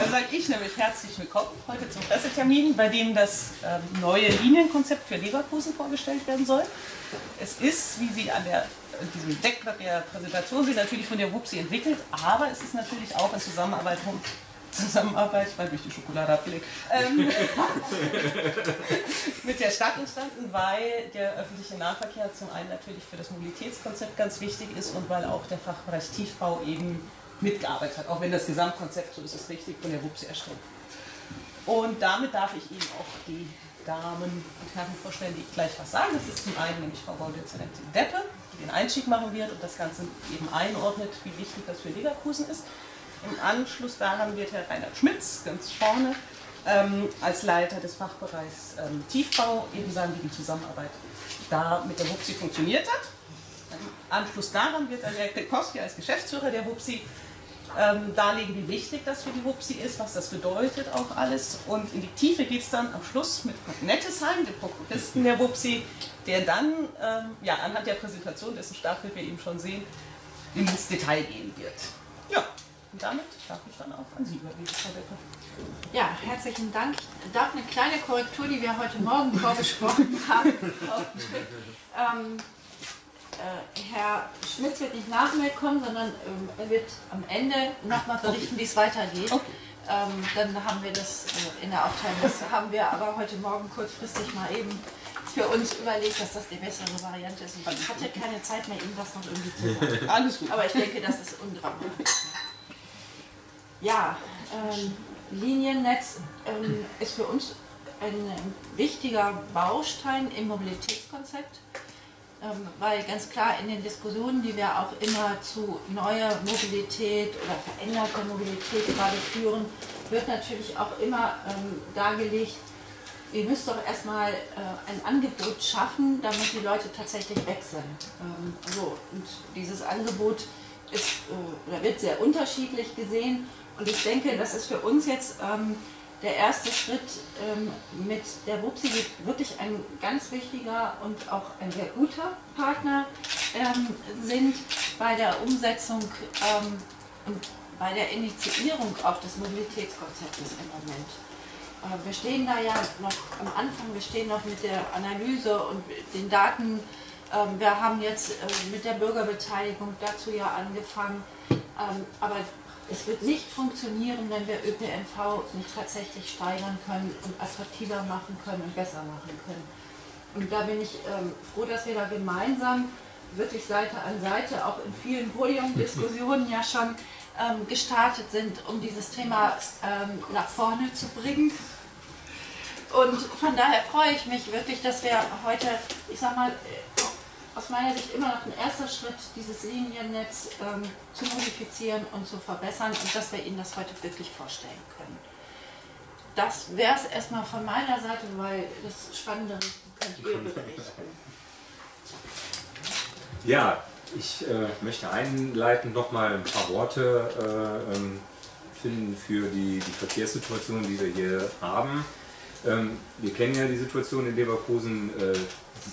Dann sage ich nämlich herzlich willkommen heute zum Pressetermin, bei dem das ähm, neue Linienkonzept für Leverkusen vorgestellt werden soll. Es ist, wie Sie an der, diesem Deckblatt der Präsentation sehen, natürlich von der WUPSI entwickelt, aber es ist natürlich auch in Zusammenarbeit Zusammenarbeit, weil durch die Schokolade abgelegt, ähm, mit der Stadt entstanden, weil der öffentliche Nahverkehr zum einen natürlich für das Mobilitätskonzept ganz wichtig ist und weil auch der Fachbereich Tiefbau eben mitgearbeitet hat, auch wenn das Gesamtkonzept, so ist es richtig, von der WUPSI erstellt. Und damit darf ich Ihnen auch die Damen und Herren vorstellen, die gleich was sagen. Das ist zum einen nämlich Frau Baudezernentin Deppe, die den Einstieg machen wird und das Ganze eben einordnet, wie wichtig das für Leverkusen ist. Im Anschluss daran wird Herr Reinhard Schmitz ganz vorne ähm, als Leiter des Fachbereichs ähm, Tiefbau eben sagen, wie die Zusammenarbeit da mit der WUPSI funktioniert hat. Im Anschluss daran wird Herr Krikowski als Geschäftsführer der WUPSI ähm, darlegen, wie wichtig das für die WUPSI ist, was das bedeutet auch alles. Und in die Tiefe geht es dann am Schluss mit Nettesheim, dem Prokuristen der WUPSI, der dann ähm, ja, anhand der Präsentation, dessen Startbild wir eben schon sehen, ins Detail gehen wird. Ja, und damit darf ich dann auch an Sie übergeben, Frau Becker. Ja, herzlichen Dank. Ich darf eine kleine Korrektur, die wir heute Morgen vorbesprochen haben. ähm, äh, Herr Schmitz wird nicht nach mir kommen, sondern ähm, er wird am Ende nochmal berichten, wie es weitergeht. Okay. Ähm, dann haben wir das äh, in der Aufteilung. Das haben wir aber heute Morgen kurzfristig mal eben für uns überlegt, dass das die bessere Variante ist. ich hatte keine Zeit mehr, Ihnen das noch irgendwie zu sagen. Alles gut. Aber ich denke, das ist undramatisch. Ja, ähm, Liniennetz ähm, ist für uns ein wichtiger Baustein im Mobilitätskonzept, weil ganz klar in den Diskussionen, die wir auch immer zu neuer Mobilität oder veränderter Mobilität gerade führen, wird natürlich auch immer ähm, dargelegt, ihr müsst doch erstmal äh, ein Angebot schaffen, damit die Leute tatsächlich wechseln. Ähm, so, und dieses Angebot ist, äh, oder wird sehr unterschiedlich gesehen und ich denke, das ist für uns jetzt ähm, der erste Schritt ähm, mit der WUPSI wirklich ein ganz wichtiger und auch ein sehr guter Partner ähm, sind bei der Umsetzung ähm, und bei der Initiierung auch des Mobilitätskonzeptes im Moment. Äh, wir stehen da ja noch am Anfang, wir stehen noch mit der Analyse und den Daten. Ähm, wir haben jetzt äh, mit der Bürgerbeteiligung dazu ja angefangen. Ähm, aber es wird nicht funktionieren, wenn wir ÖPNV nicht tatsächlich steigern können und attraktiver machen können und besser machen können. Und da bin ich ähm, froh, dass wir da gemeinsam wirklich Seite an Seite auch in vielen Podiumdiskussionen ja schon ähm, gestartet sind, um dieses Thema ähm, nach vorne zu bringen. Und von daher freue ich mich wirklich, dass wir heute, ich sag mal, aus meiner Sicht immer noch ein erster Schritt, dieses Liniennetz ähm, zu modifizieren und zu verbessern und dass wir Ihnen das heute wirklich vorstellen können. Das wäre es erstmal von meiner Seite, weil das Spannende könnt ihr berichten. Ja, ich äh, möchte einleitend noch mal ein paar Worte äh, ähm, finden für die, die Verkehrssituation, die wir hier haben. Ähm, wir kennen ja die Situation in Leverkusen. Äh,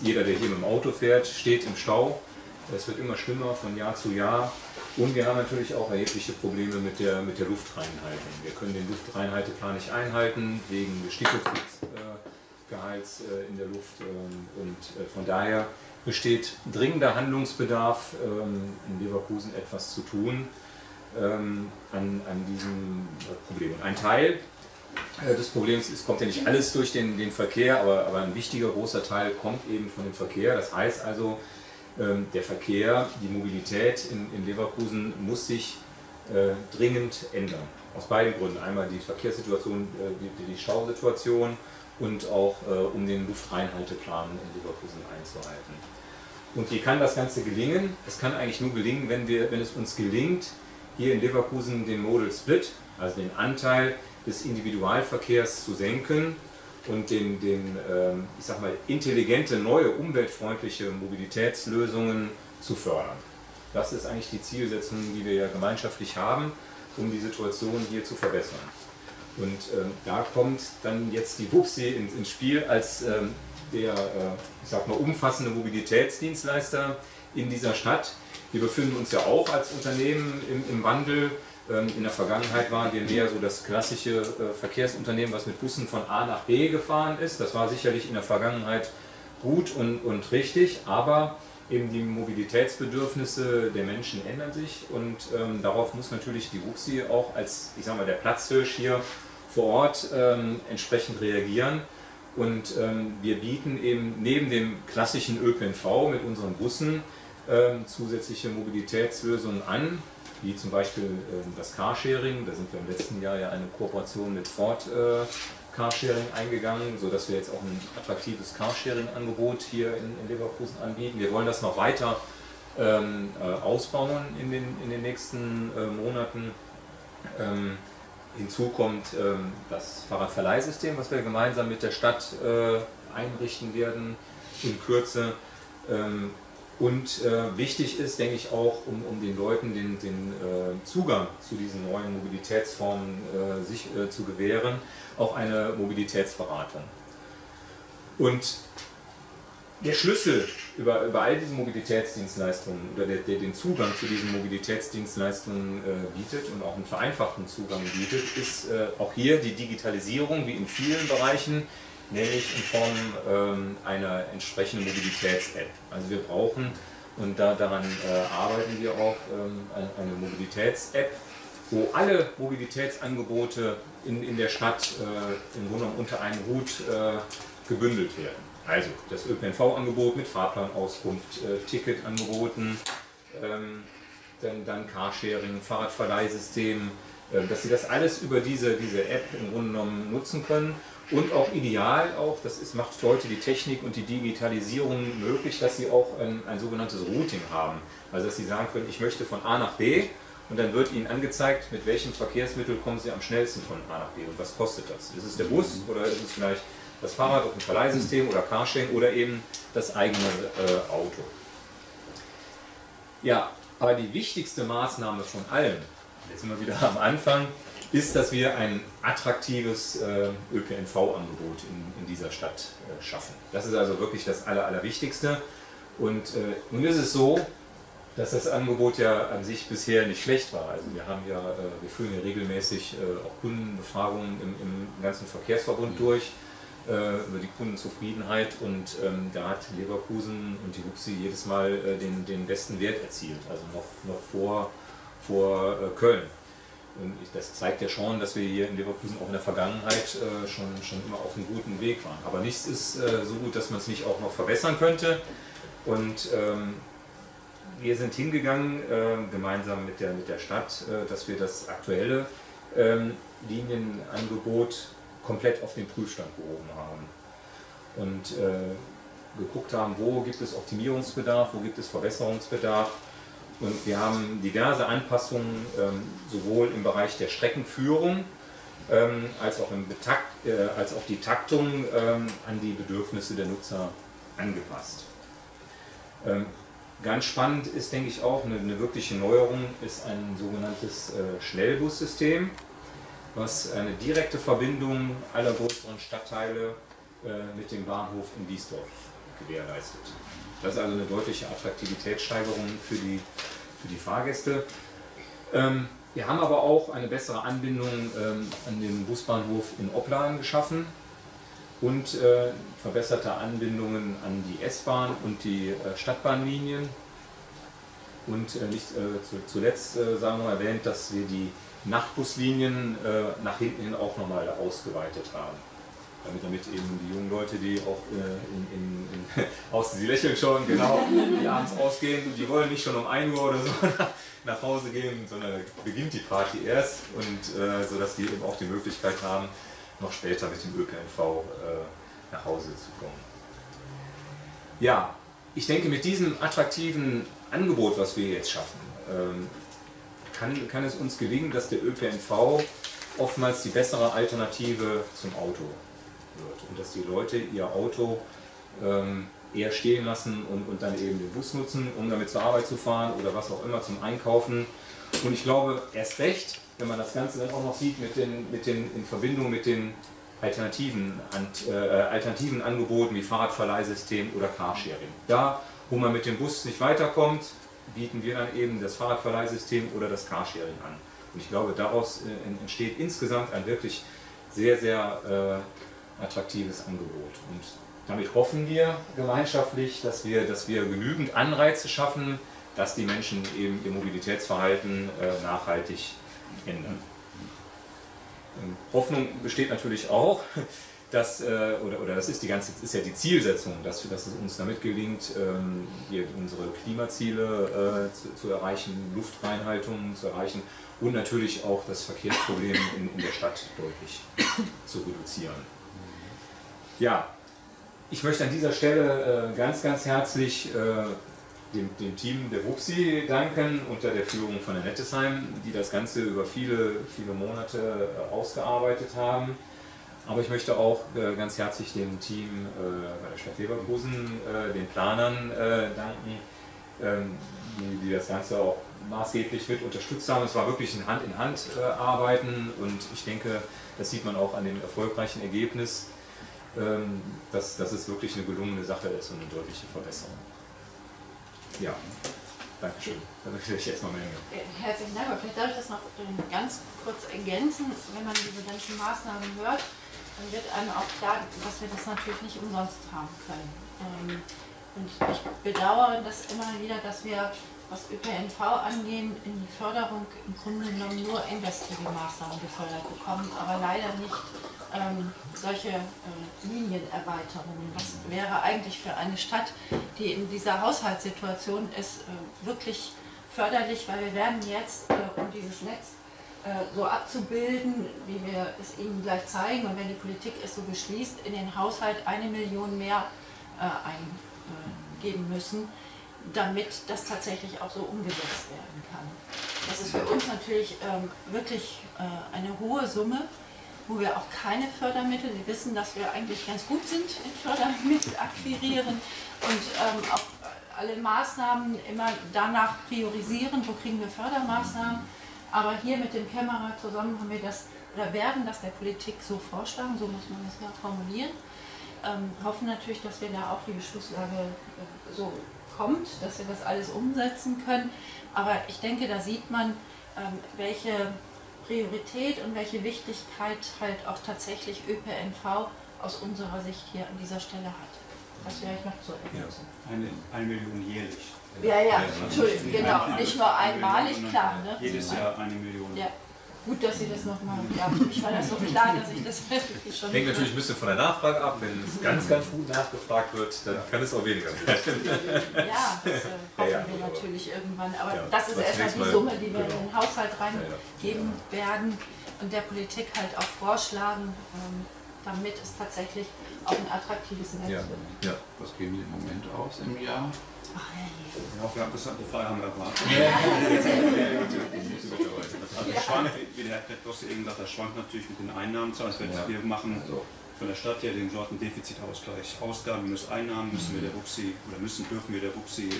jeder, der hier mit dem Auto fährt, steht im Stau. Es wird immer schlimmer von Jahr zu Jahr. Und wir haben natürlich auch erhebliche Probleme mit der, mit der Luftreinhaltung. Wir können den Luftreinhalteplan nicht einhalten, wegen des Stickoxidgehalts äh, in der Luft. Ähm, und äh, von daher besteht dringender Handlungsbedarf, ähm, in Leverkusen etwas zu tun ähm, an, an diesem Problem. Ein Teil des Problems ist, kommt ja nicht alles durch den, den Verkehr, aber, aber ein wichtiger großer Teil kommt eben von dem Verkehr. Das heißt also, ähm, der Verkehr, die Mobilität in, in Leverkusen muss sich äh, dringend ändern. Aus beiden Gründen. Einmal die Verkehrssituation, äh, die, die Stausituation und auch äh, um den Luftreinhalteplan in Leverkusen einzuhalten. Und wie kann das Ganze gelingen? Es kann eigentlich nur gelingen, wenn, wir, wenn es uns gelingt, hier in Leverkusen den Modal Split, also den Anteil des Individualverkehrs zu senken und den, den ähm, ich sag mal, intelligente, neue, umweltfreundliche Mobilitätslösungen zu fördern. Das ist eigentlich die Zielsetzung, die wir ja gemeinschaftlich haben, um die Situation hier zu verbessern. Und ähm, da kommt dann jetzt die WUPSI ins, ins Spiel als ähm, der, äh, ich sag mal, umfassende Mobilitätsdienstleister in dieser Stadt. Wir befinden uns ja auch als Unternehmen im, im Wandel in der Vergangenheit waren wir mehr so das klassische äh, Verkehrsunternehmen, was mit Bussen von A nach B gefahren ist. Das war sicherlich in der Vergangenheit gut und, und richtig, aber eben die Mobilitätsbedürfnisse der Menschen ändern sich und ähm, darauf muss natürlich die WUXI auch als, ich sag mal, der Platzhirsch hier vor Ort ähm, entsprechend reagieren. Und ähm, wir bieten eben neben dem klassischen ÖPNV mit unseren Bussen ähm, zusätzliche Mobilitätslösungen an, wie zum Beispiel ähm, das Carsharing. Da sind wir im letzten Jahr ja eine Kooperation mit Ford äh, Carsharing eingegangen, sodass wir jetzt auch ein attraktives Carsharing-Angebot hier in, Leverkusen anbieten. Wir wollen das noch weiter ähm, äh, ausbauen in den, in den nächsten äh, Monaten. Ähm, hinzu kommt das Fahrradverleihsystem, was wir gemeinsam mit der Stadt einrichten werden in Kürze. Und äh, wichtig ist, denke ich, auch, um, um den Leuten den, den äh, Zugang zu diesen neuen Mobilitätsformen äh, sich äh, zu gewähren, auch eine Mobilitätsberatung. Und der Schlüssel über, über all diese Mobilitätsdienstleistungen oder der, der den Zugang zu diesen Mobilitätsdienstleistungen äh, bietet und auch einen vereinfachten Zugang bietet, ist äh, auch hier die Digitalisierung, wie in vielen Bereichen, nämlich in Form ähm, einer entsprechenden Mobilitäts-App. Also wir brauchen, und da, daran äh, arbeiten wir auch, ähm, eine, Mobilitäts-App, wo alle Mobilitätsangebote in, in der Stadt äh, im Grunde genommen unter einen Hut äh, gebündelt werden. Also das ÖPNV-Angebot mit Fahrplanauskunft, äh, Ticketangeboten, ähm, dann, dann Carsharing, Fahrradverleihsystem, äh, dass sie das alles über diese, diese App im Grunde genommen nutzen können und auch ideal, auch, das ist, macht heute die Technik und die Digitalisierung möglich, dass sie auch ein, ein sogenanntes Routing haben. Also dass sie sagen können, ich möchte von A nach B und dann wird Ihnen angezeigt, mit welchem Verkehrsmittel kommen Sie am schnellsten von A nach B und was kostet das. Ist es der Bus oder ist es vielleicht das Fahrrad auf dem Verleihsystem oder Carsharing oder eben das eigene äh, Auto. Ja, aber die wichtigste Maßnahme von allen, jetzt sind wir wieder am Anfang, ist, dass wir ein attraktives äh, ÖPNV-Angebot in, in, dieser Stadt äh, schaffen. Das ist also wirklich das Aller, Allerwichtigste. Und äh, nun ist es so, dass das Angebot ja an sich bisher nicht schlecht war. Also wir haben ja, äh, wir führen ja regelmäßig auch Kundenbefragungen im, im ganzen Verkehrsverbund durch äh, über die Kundenzufriedenheit und ähm, da hat Leverkusen und die Huxi jedes Mal den, den besten Wert erzielt, also noch, noch vor, vor Köln. Und ich, das zeigt ja schon, dass wir hier in Leverkusen auch in der Vergangenheit äh, schon, schon immer auf einem guten Weg waren. Aber nichts ist äh, so gut, dass man es nicht auch noch verbessern könnte. Und ähm, wir sind hingegangen, äh, gemeinsam mit der, mit der Stadt, dass wir das aktuelle ähm, Linienangebot komplett auf den Prüfstand gehoben haben und äh, geguckt haben, wo gibt es Optimierungsbedarf, wo gibt es Verbesserungsbedarf. Und wir haben diverse Anpassungen ähm, sowohl im Bereich der Streckenführung ähm, als, auch im Betakt, äh, als auch die Taktung ähm, an die Bedürfnisse der Nutzer angepasst. Ganz spannend ist, denke ich, auch eine, eine wirkliche Neuerung, ist ein sogenanntes äh, Schnellbussystem was eine direkte Verbindung aller größeren Stadtteile äh, mit dem Bahnhof in Wiesdorf gewährleistet. Das ist also eine deutliche Attraktivitätssteigerung für die, für die Fahrgäste. Ähm, wir haben aber auch eine bessere Anbindung ähm, an den Busbahnhof in Opladen geschaffen und äh, verbesserte Anbindungen an die S-Bahn und die äh, Stadtbahnlinien. Und äh, nicht äh, zu, zuletzt äh, sagen wir erwähnt, dass wir die Nachtbuslinien äh, nach hinten hin auch nochmal ausgeweitet haben. Damit, damit eben die jungen Leute, die auch äh, in, in, in aus, sie lächeln schon, genau, die abends ausgehen, die wollen nicht schon um 1 Uhr oder so nach Hause gehen, sondern beginnt die Party erst und äh, sodass die eben auch die Möglichkeit haben, noch später mit dem ÖPNV äh, nach Hause zu kommen. Ja, ich denke, mit diesem attraktiven Angebot, was wir jetzt schaffen, ähm, kann, kann es uns gelingen, dass der ÖPNV oftmals die bessere Alternative zum Auto wird und dass die Leute ihr Auto ähm, eher stehen lassen und, und dann eben den Bus nutzen, um damit zur Arbeit zu fahren oder was auch immer zum Einkaufen. Und ich glaube, erst recht, wenn man das Ganze dann auch noch sieht mit den, mit den, in Verbindung mit den alternativen, äh, alternativen Angeboten wie Fahrradverleihsystem oder Carsharing. Da, wo man mit dem Bus nicht weiterkommt, bieten wir dann eben das Fahrradverleihsystem oder das Carsharing an. Und ich glaube, daraus entsteht insgesamt ein wirklich sehr, sehr attraktives Angebot. Und damit hoffen wir gemeinschaftlich, dass wir, dass wir genügend Anreize schaffen, dass die Menschen eben ihr Mobilitätsverhalten äh, nachhaltig ändern. Ähm, Hoffnung besteht natürlich auch, dass, äh, oder, oder das ist die ganze, ist ja die Zielsetzung, dass, dass es uns damit gelingt, ähm, unsere Klimaziele äh, zu, zu, erreichen, Luftreinhaltung zu erreichen und natürlich auch das Verkehrsproblem in, in der Stadt deutlich zu reduzieren. Ja, ich möchte an dieser Stelle äh, ganz, ganz herzlich äh, dem, dem, Team der WUPSI danken, unter der Führung von der Nettesheim, die das Ganze über viele, viele Monate äh, ausgearbeitet haben. Aber ich möchte auch äh, ganz herzlich dem Team äh, bei der Stadt Leverkusen, äh, den Planern danken, ähm, die, die, das Ganze auch maßgeblich mit unterstützt haben. Es war wirklich ein Hand-in-Hand-Arbeiten und ich denke, das sieht man auch an dem erfolgreichen Ergebnis dass, dass es wirklich eine gelungene Sache ist und eine deutliche Verbesserung. Ja, danke schön. Dann möchte ich erstmal mehr. Äh, herzlichen Dank. Vielleicht darf ich das noch ähm, ganz kurz ergänzen. Wenn man diese ganzen Maßnahmen hört, dann wird einem auch klar, dass wir das natürlich nicht umsonst haben können. Ähm, und ich bedauere das immer wieder, dass wir was ÖPNV angehen, in die Förderung im Grunde genommen nur investive Maßnahmen gefördert bekommen, aber leider nicht ähm, solche äh, Linienerweiterungen. Das wäre eigentlich für eine Stadt, die in dieser Haushaltssituation ist, äh, wirklich förderlich, weil wir werden jetzt, äh, um dieses Netz äh, so abzubilden, wie wir es Ihnen gleich zeigen und wenn die Politik es so beschließt, in den Haushalt eine Million mehr äh, eingeben müssen damit das tatsächlich auch so umgesetzt werden kann. Das ist für uns natürlich ähm, wirklich äh, eine hohe Summe, wo wir auch keine Fördermittel, Sie wissen, dass wir eigentlich ganz gut sind in Fördermittel akquirieren und ähm, auch alle Maßnahmen immer danach priorisieren, wo kriegen wir Fördermaßnahmen. Aber hier mit dem Kämmerer zusammen haben wir das oder werden das der Politik so vorschlagen, so muss man das ja formulieren. Ähm, hoffen natürlich, dass wir da auch die Beschlusslage äh, so kommt, dass wir das alles umsetzen können. Aber ich denke, da sieht man, ähm, welche Priorität und welche Wichtigkeit halt auch tatsächlich ÖPNV aus unserer Sicht hier an dieser Stelle hat. Das wäre ich noch zu ergänzen. Ja, eine, eine Million jährlich. Ja, ja, Entschuldigung, genau. Nicht nur einmalig, klar. Ne? Jedes Jahr eine Million. Ja. Gut, dass Sie das nochmal. Ja, für mich war das so klar, dass ich das schon. Hängt natürlich ein bisschen von der Nachfrage ab. Wenn es ganz, ganz gut nachgefragt wird, dann kann es auch weniger sein. Ja, das äh, hoffen ja, wir natürlich irgendwann. Aber ja, das ist erstmal die Summe, die wir genau. in den Haushalt reingeben werden und der Politik halt auch vorschlagen, ähm, damit es tatsächlich auch ein attraktives Netz ja. wird. Ja. Was geben die im Moment aus im Jahr? Ach, ja, wir haben das frei haben erwartet. Also es schwankt, wie der Herr Petros eben sagt, das schwankt natürlich mit den Einnahmen. Das heißt, wir machen von der Stadt her den Sorten Defizitausgleich. Ausgaben minus Einnahmen müssen wir der Buxi oder müssen dürfen wir der Buxi äh,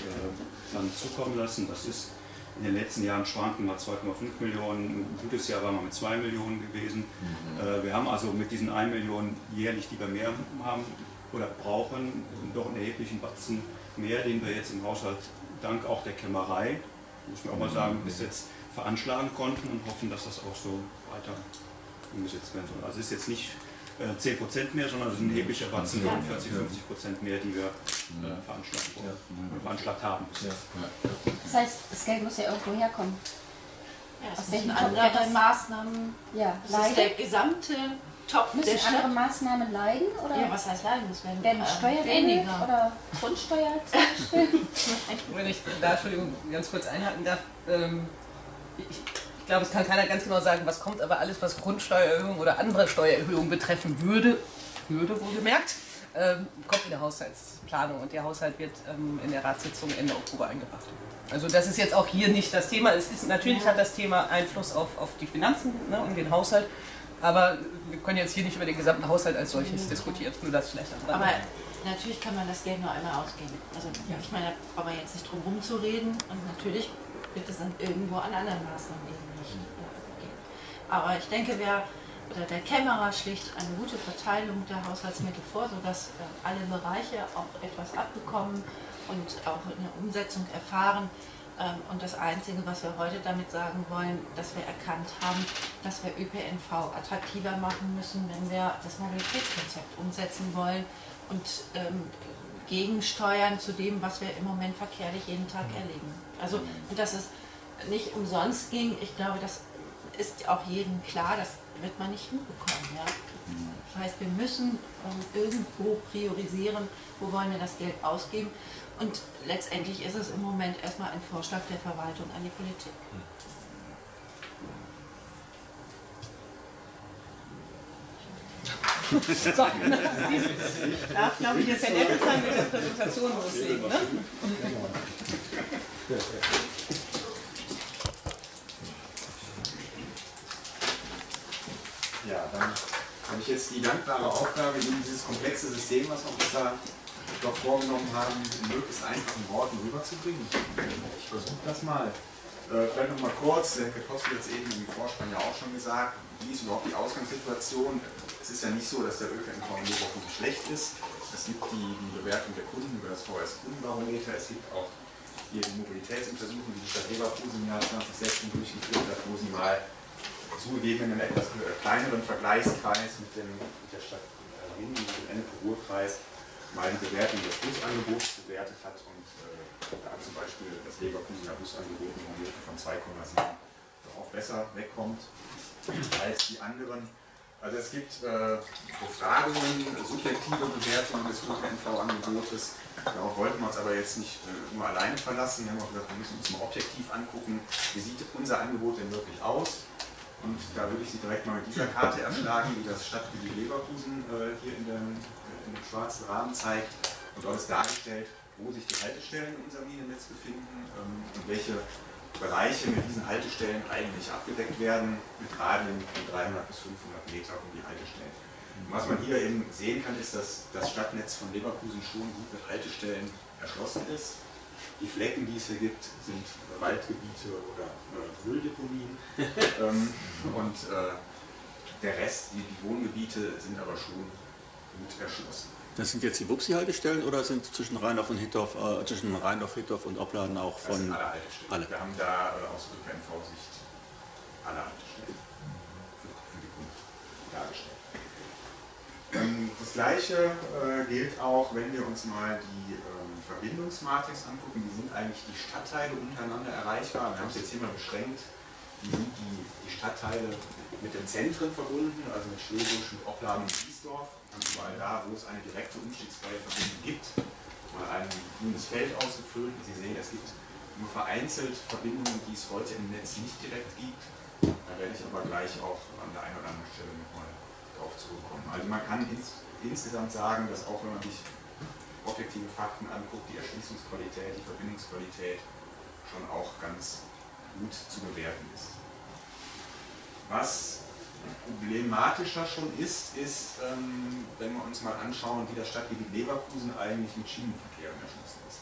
dann zukommen lassen. Das ist in den letzten Jahren schwanken mal 2,5 Millionen. Ein gutes Jahr war mal mit 2 Millionen gewesen. Mhm. Äh, wir haben also mit diesen 1 Million jährlich, die wir mehr haben oder brauchen, doch einen erheblichen Batzen mehr, den wir jetzt im Haushalt dank auch der Kämmerei, muss man auch mal sagen, bis jetzt veranschlagen konnten und hoffen, dass das auch so weiter umgesetzt werden soll. Also es ist jetzt nicht äh, 10% mehr, sondern es sind erheblicher Batzen von 40, 50% mehr, die wir äh, veranschlagt, ja. veranschlagt haben. Ja. Das heißt, das Geld muss ja irgendwo herkommen. Ja, Aus welchen anderen Maßnahmen? Ja, das ist der gesamte Topf Müssen der andere Maßnahmen leiden? Oder? Ja, was heißt leiden? Das werden, werden äh, Steuern weniger. Oder Grundsteuer zum Beispiel? Wenn ich da, Entschuldigung, ganz kurz einhaken darf. Ähm, ich, ich glaube, es kann keiner ganz genau sagen, was kommt, aber alles, was Grundsteuererhöhung oder andere Steuererhöhungen betreffen würde, würde wohlgemerkt, ähm, kommt in der Haushaltsplanung und der Haushalt wird ähm, in der Ratssitzung Ende Oktober eingebracht. Also das ist jetzt auch hier nicht das Thema. Es ist, natürlich hat das Thema Einfluss auf, auf die Finanzen ne, und den Haushalt, aber wir können jetzt hier nicht über den gesamten Haushalt als solches mhm. diskutieren. Nur das vielleicht Aber natürlich kann man das Geld nur einmal ausgeben. Also ja. ich meine, da brauchen wir jetzt nicht drum herum zu reden und natürlich wird es dann irgendwo an anderen Maßnahmen eben nicht äh, gehen. Aber ich denke, wer oder der Kämmerer schlicht eine gute Verteilung der Haushaltsmittel vor, sodass äh, alle Bereiche auch etwas abbekommen und auch eine Umsetzung erfahren, und das Einzige, was wir heute damit sagen wollen, dass wir erkannt haben, dass wir ÖPNV attraktiver machen müssen, wenn wir das Mobilitätskonzept umsetzen wollen und ähm, gegensteuern zu dem, was wir im Moment verkehrlich jeden Tag erleben. Also, dass es nicht umsonst ging, ich glaube, das ist auch jedem klar, das wird man nicht hinbekommen. Ja? Das heißt, wir müssen ähm, irgendwo priorisieren, wo wollen wir das Geld ausgeben. Und letztendlich ist es im Moment erstmal ein Vorschlag der Verwaltung an die Politik. so, darf, glaube ich, jetzt Herr Nettesheim mit der Präsentation loslegen. Ne? Ja, dann habe ich jetzt die dankbare Aufgabe, Ihnen dieses komplexe System, was wir uns da doch vorgenommen haben, in möglichst einfachen Worten rüberzubringen. Ich versuche das mal. Äh, vielleicht noch mal kurz, der Herr Kekowski hat es eben im Vorspann ja auch schon gesagt, wie ist überhaupt die Ausgangssituation? Es ist ja nicht so, dass der ÖPNV in Leverkusen schlecht ist. Es gibt die, die Bewertung der Kunden über das VS-Kundenbarometer, es gibt auch hier die Mobilitätsuntersuchung, die die Stadt Leverkusen im Jahr 2016 durchgeführt hat, wo sie mal zugegeben in einem etwas kleineren Vergleichskreis mit, dem, mit der Stadt Berlin, mit dem Ennepe-Ruhr-Kreis, die Bewertung des Busangebots bewertet hat und äh, da zum Beispiel das Leverkusener Busangebot von 2,7 doch auch besser wegkommt als die anderen. Also es gibt äh, Befragungen, subjektive Bewertungen des ÖPNV-Angebotes. Darauf wollten wir uns aber jetzt nicht äh, nur alleine verlassen. Wir haben auch gesagt, wir müssen uns mal objektiv angucken, wie sieht unser Angebot denn wirklich aus. Und da würde ich Sie direkt mal mit dieser Karte erschlagen, die das Stadtgebiet Leverkusen äh, hier in dem, äh, in dem, schwarzen Rahmen zeigt. Und dort ist dargestellt, wo sich die Haltestellen in unserem Liniennetz befinden ähm, und welche Bereiche mit diesen Haltestellen eigentlich abgedeckt werden, mit Radien von 300 bis 500 Meter um die Haltestellen. Und was man hier eben sehen kann, ist, dass das Stadtnetz von Leverkusen schon gut mit Haltestellen erschlossen ist. Die Flecken, die es hier gibt, sind Waldgebiete oder äh, Mülldeponien. ähm, und äh, der Rest, die, die, Wohngebiete, sind aber schon gut erschlossen. Das sind jetzt die Wupsi-Haltestellen oder sind zwischen Rheindorf und Hittorf, äh, zwischen Rheindorf, Hittorf und Opladen auch von. Das sind alle Haltestellen. Alle. Wir haben da äh, aus ÖPNV-Sicht alle Haltestellen für, die Kunden dargestellt. Ähm, das gleiche äh, gilt auch, wenn wir uns mal die ähm, Verbindungsmatrix angucken, wie sind eigentlich die Stadtteile untereinander erreichbar. Wir haben es jetzt hier mal beschränkt, wie sind die, die Stadtteile mit den Zentren verbunden, also mit Schlebusch, mit Opladen und Wiesdorf. Und überall da, wo es eine direkte umstiegsfreie Verbindung gibt, mal ein grünes Feld ausgefüllt. Sie sehen, es gibt nur vereinzelt Verbindungen, die es heute im Netz nicht direkt gibt. Da werde ich aber gleich auch an der einen oder anderen Stelle nochmal drauf zurückkommen. Also man kann ins, insgesamt sagen, dass auch wenn man sich objektive Fakten anguckt, die Erschließungsqualität, die Verbindungsqualität schon auch ganz gut zu bewerten ist. Was problematischer schon ist, ist, ähm, wenn wir uns mal anschauen, wie das Stadtgebiet Leverkusen eigentlich mit Schienenverkehr erschlossen ist.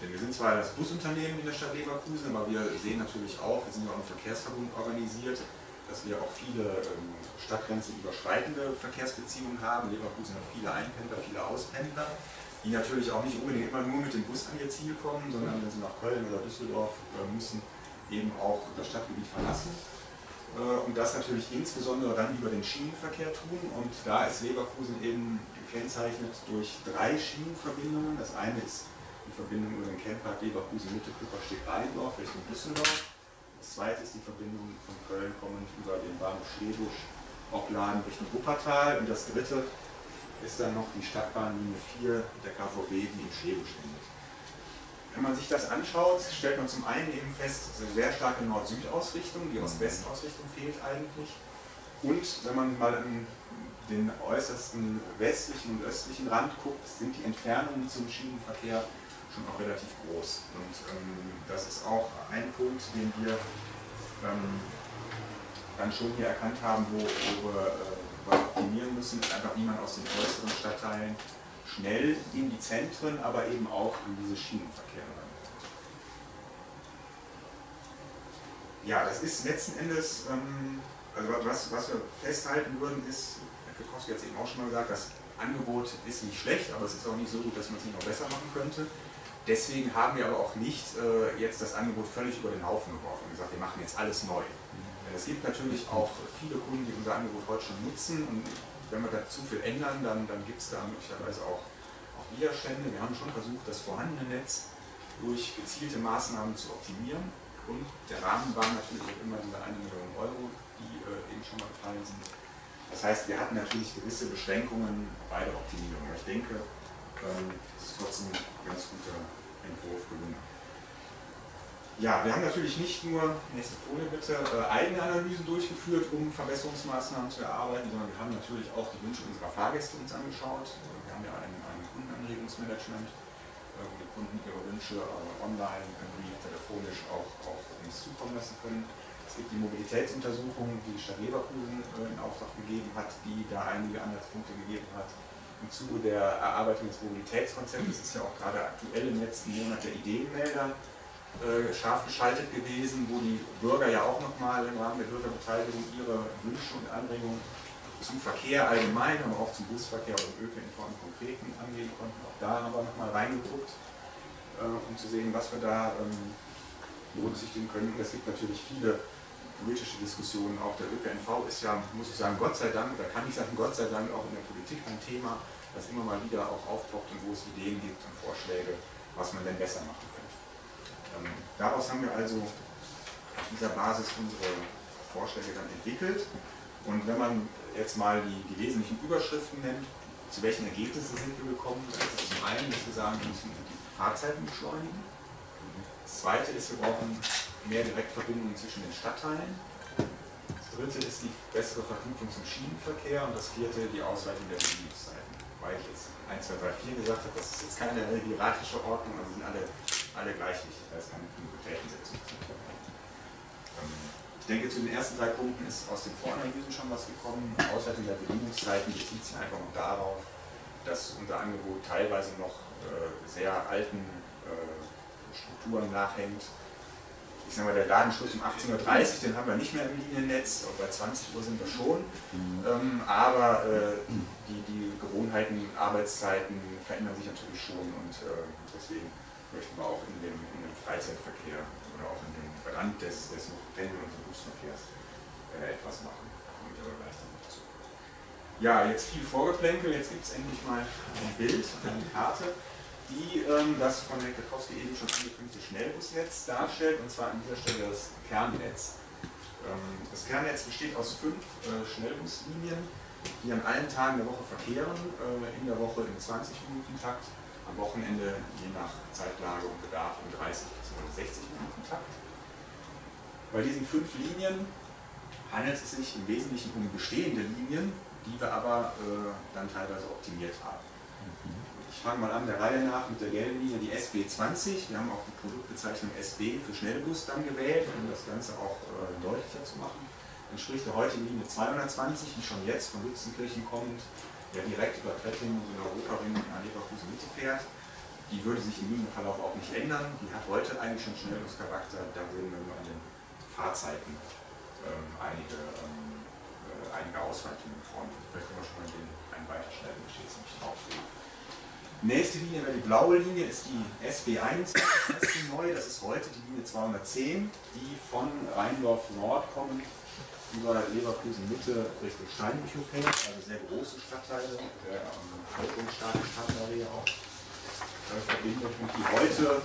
Denn wir sind zwar das Busunternehmen in der Stadt Leverkusen, aber wir sehen natürlich auch, wir sind ja auch im Verkehrsverbund organisiert, dass wir auch viele ähm, Stadtgrenzen überschreitende Verkehrsbeziehungen haben. Leverkusen hat viele Einpendler, viele Auspendler die natürlich auch nicht unbedingt immer nur mit dem Bus an ihr Ziel kommen, sondern wenn sie nach Köln oder Düsseldorf äh, müssen, eben auch das Stadtgebiet verlassen. Äh, und das natürlich insbesondere dann über den Schienenverkehr tun. Und da ist Leverkusen eben gekennzeichnet durch drei Schienenverbindungen. Das eine ist die Verbindung über den Camppark Leverkusen-Mitte, Kuppersteg-Rheindorf Richtung Düsseldorf. Das zweite ist die Verbindung von Köln kommend über den Bahnhof Schlebusch, Opladen Richtung Wuppertal. Und das dritte ist dann noch die Stadtbahnlinie 4 der KVB, die in Schlebusch endet. Wenn man sich das anschaut, stellt man zum einen eben fest, eine sehr starke Nord-Süd-Ausrichtung, die Ost-West-Ausrichtung fehlt eigentlich. Und wenn man mal an den äußersten westlichen und östlichen Rand guckt, sind die Entfernungen zum Schienenverkehr schon auch relativ groß. Und ähm, das ist auch ein Punkt, den wir ähm, dann schon hier erkannt haben, wo, wo wir äh, optimieren müssen, einfach wie man aus den äußeren Stadtteilen schnell in die Zentren, aber eben auch in diese Schienenverkehre rankommt. Ja, das ist letzten Endes, ähm, also was, was wir festhalten würden, ist, Herr Kukowski hat es eben auch schon mal gesagt, das Angebot ist nicht schlecht, aber es ist auch nicht so gut, dass man es nicht noch besser machen könnte. deswegen haben wir aber auch nicht äh, jetzt das Angebot völlig über den Haufen geworfen und gesagt, wir machen jetzt alles neu. Es gibt natürlich auch viele Kunden, die unser Angebot heute schon nutzen und wenn wir da zu viel ändern, dann, dann gibt es da möglicherweise auch, auch Widerstände. Wir haben schon versucht, das vorhandene Netz durch gezielte Maßnahmen zu optimieren und der Rahmen war natürlich auch immer diese 1 Million Euro, die äh, eben schon mal gefallen sind. Das heißt, wir hatten natürlich gewisse Beschränkungen bei der Optimierung. Aber ich denke, ähm, es ist trotzdem ein ganz guter Entwurf gelungen. Ja, wir haben natürlich nicht nur, nächste Folie bitte, äh, eigene Analysen durchgeführt, um Verbesserungsmaßnahmen zu erarbeiten, sondern wir haben natürlich auch die Wünsche unserer Fahrgäste uns angeschaut. Wir haben ja ein, ein Kundenanregungsmanagement, äh, wo die Kunden ihre Wünsche äh, online, brief, telefonisch auch, auch uns zukommen lassen können. Es gibt die Mobilitätsuntersuchung, die die Stadt Leverkusen in Auftrag gegeben hat, die da einige Anhaltspunkte gegeben hat. Im Zuge der Erarbeitung des Mobilitätskonzepts ist ja auch gerade aktuell im letzten Monat der Ideenmelder äh, scharf geschaltet gewesen, wo die Bürger ja auch nochmal im Rahmen der Bürgerbeteiligung ihre Wünsche und Anregungen zum Verkehr allgemein, aber auch zum Busverkehr und ÖPNV im Konkreten angehen konnten. Auch da haben wir nochmal reingeguckt, äh, um zu sehen, was wir da ähm, berücksichtigen können. Und es gibt natürlich viele politische Diskussionen. Auch der ÖPNV ist ja, muss ich sagen, Gott sei Dank, oder kann ich sagen, Gott sei Dank auch in der Politik ein Thema, das immer mal wieder auch auftaucht und wo es Ideen gibt und Vorschläge, was man denn besser machen kann. Ähm, daraus haben wir also auf dieser Basis unsere Vorschläge dann entwickelt. Und wenn man jetzt mal die, die wesentlichen Überschriften nennt, zu welchen Ergebnissen sind wir gekommen, dann ist zum einen, dass wir sagen, wir müssen die Fahrzeiten beschleunigen. Das zweite ist, wir brauchen mehr Direktverbindungen zwischen den Stadtteilen. Das dritte ist die bessere Verknüpfung zum Schienenverkehr und das vierte die Ausweitung der Betriebszeiten. Weil ich jetzt 1, 2, 3, 4 gesagt habe, das ist jetzt keine hierarchische Ordnung, also sind alle alle gleich wichtig, da ist keine Prioritätensetzung. Ähm, ich denke, zu den ersten drei Punkten ist aus den Voranalysen schon was gekommen. Auswertung der Bedienungszeiten bezieht sich einfach noch darauf, dass unser Angebot teilweise noch äh, sehr alten äh, Strukturen nachhängt. Ich sage mal, der Ladenschluss um 18.30 Uhr, den haben wir nicht mehr im Liniennetz, bei 20 Uhr sind wir schon. Ähm, aber äh, die, die Gewohnheiten, Arbeitszeiten verändern sich natürlich schon und deswegen möchten wir auch in dem, in dem Freizeitverkehr oder auch in dem Rand des, des Pendel- und Berufsverkehrs äh, etwas machen. Ja, jetzt viel Vorgeplänkel, jetzt gibt es endlich mal ein Bild, eine Karte, die ähm, das von Herrn Kwiatkowski eben schon angekündigte Schnellbusnetz darstellt, und zwar an dieser Stelle das Kernnetz. Ähm, das Kernnetz besteht aus fünf äh, Schnellbuslinien, die an allen Tagen der Woche verkehren, äh, in der Woche im 20-Minuten-Takt am Wochenende je nach Zeitlage und Bedarf um 30 bis 60 Minuten Takt. Bei diesen fünf Linien handelt es sich im Wesentlichen um bestehende Linien, die wir aber äh, dann teilweise optimiert haben. Ich fange mal an der Reihe nach mit der gelben Linie, die SB20. Wir haben auch die Produktbezeichnung SB für Schnellbus dann gewählt, um das Ganze auch äh, deutlicher zu machen. Entspricht der heutigen Linie 220, die schon jetzt von Lützenkirchen kommt, der direkt über Trettingen und Europaring an Leverkusen Mitte fährt. Die würde sich im Linienverlauf auch nicht ändern. Die hat heute eigentlich schon Schnellbuscharakter. Da würden wir nur an den Fahrzeiten ähm, einige, ähm, äh, einige Ausweitungen vornehmen. Vielleicht können wir schon mal den einen weiter schnellen, da steht es nicht drauf. Nächste Linie wäre die blaue Linie, ist die SB21, das ist neu, das ist heute die Linie 210, die von Rheindorf Nord kommt über Leverkusen Mitte Richtung Steinbüchow fährt, also sehr große Stadtteile, ähm, bevölkerungsstarke Stadtteile auch äh, verbindet und die heute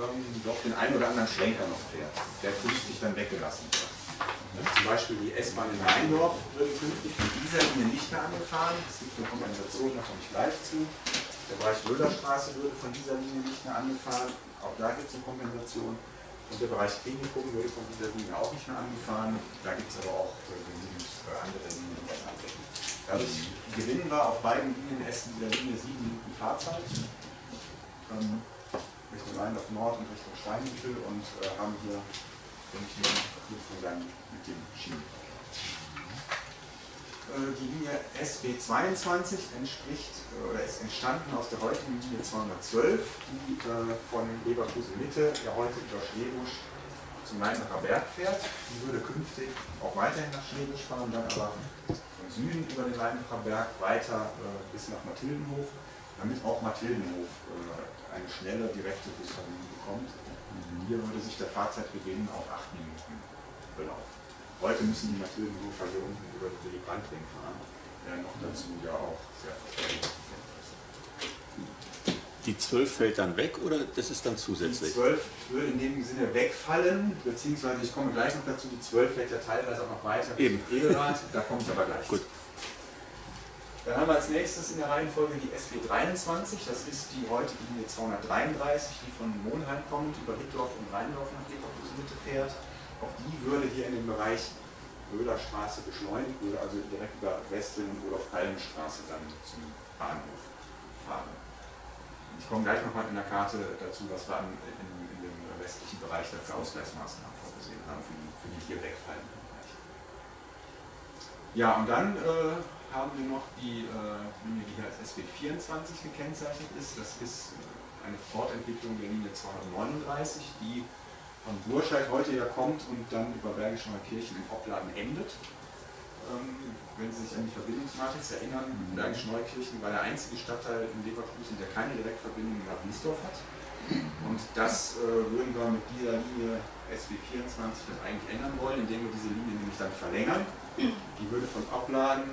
ähm, doch den einen oder anderen Schlenker noch fährt, der künftig dann weggelassen wird. Ja, zum Beispiel die S-Bahn in Rheindorf wird künftig von dieser Linie nicht mehr angefahren. Es gibt eine Kompensation, da komme ich gleich zu. Der Bereich Röderstraße würde von dieser Linie nicht mehr angefahren. Auch da gibt es eine Kompensation. Und der Bereich Klinikum würde von dieser Linie auch nicht mehr angefahren. Da gibt es aber auch genügend äh, andere Linien, die das abdecken. Dadurch gewinnen wir auf beiden Linien erst in dieser Linie sieben Minuten Fahrzeit. Ähm, Richtung Rhein auf Nord und Richtung Steinmittel und äh, haben hier denke ich, eine Verknüpfung dann mit dem Schienenverkehr. Äh, die Linie SB22 entspricht äh, oder ist entstanden aus der heutigen Linie 212, die äh, von Leverkusen Mitte ja heute über Schlebusch zum Leinacher Berg fährt. Die würde künftig auch weiterhin nach Schlebusch fahren, dann aber von Süden über den Leinacher Berg weiter bis nach Mathildenhof damit auch Mathildenhof eine schnelle, direkte Busverbindung bekommt. Hier würde sich der Fahrzeitgewinn auf 8 Minuten belaufen. Heute müssen die Mathildenhofer hier unten über den Willy Brandt-Ring fahren, der noch dazu ja auch sehr verständlich ist. Die 12 fällt dann weg oder das ist dann Die zusätzlich? 12 würde in dem Sinne wegfallen, beziehungsweise ich komme gleich noch dazu, die 12 fährt ja teilweise auch noch weiter Eben. Edelrad, da komme ich aber gleich. Gut. Dann haben wir als nächstes in der Reihenfolge die SW 23, das ist die heutige Linie 233, die von Monheim kommt, über Hittorf und Rheindorf nach Leverkusen Mitte fährt. Auch die würde hier in dem Bereich Höhlerstraße beschleunigt, würde also direkt über Westring oder auf Kallenstraße dann zum Bahnhof fahren. Ich komme gleich nochmal in der Karte dazu, was wir an- in, in dem westlichen Bereich dafür Ausgleichsmaßnahmen vorgesehen haben, für die, für die hier wegfallenden Bereiche. Ja, und dann äh, haben wir noch die äh, Linie, die hier als SB 24 gekennzeichnet ist. Das ist äh, eine Fortentwicklung der Linie 239, die von Burscheid heute ja kommt und dann über Bergische Neukirchen in Opladen endet. Ähm, wenn Sie sich an die Verbindungsmatrix erinnern, Bergische Neukirchen war der einzige Stadtteil in Leverkusen, der keine Direktverbindung nach Wiesdorf hat. Und das äh, würden wir mit dieser Linie SW 24 dann eigentlich ändern wollen, indem wir diese Linie nämlich dann verlängern. Die würde von Opladen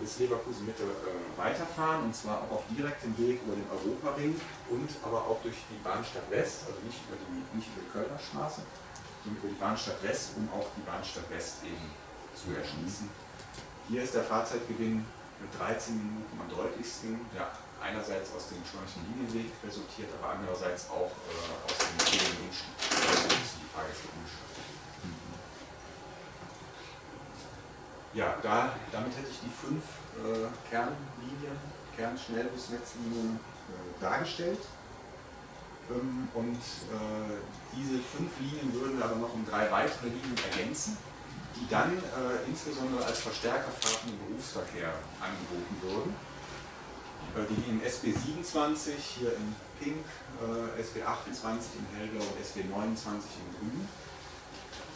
bis Leverkusen Mitte äh, weiterfahren und zwar auch auf direktem Weg über den Europaring und aber auch durch die Bahnstadt West, also nicht über die, nicht über die Kölner Straße, sondern über die Bahnstadt West, um auch die Bahnstadt West eben zu erschließen. Hier ist der Fahrzeitgewinn mit 13 Minuten am deutlichsten, ja, einerseits aus dem beschleunigten Linienweg resultiert, aber andererseits auch äh, aus dem fehlenden Umstieg, also die Fahrgäste umsteigen. Ja, da, damit hätte ich die fünf äh, Kernlinien, Kernschnellbusnetzlinien äh, dargestellt. Ähm, und äh, diese fünf Linien würden aber noch um drei weitere Linien ergänzen, die dann äh, insbesondere als Verstärkerfahrten im Berufsverkehr angeboten würden. Äh, die Linien SB 27 hier in Pink, äh, SB 28 in Hellblau und SB 29 in Grün.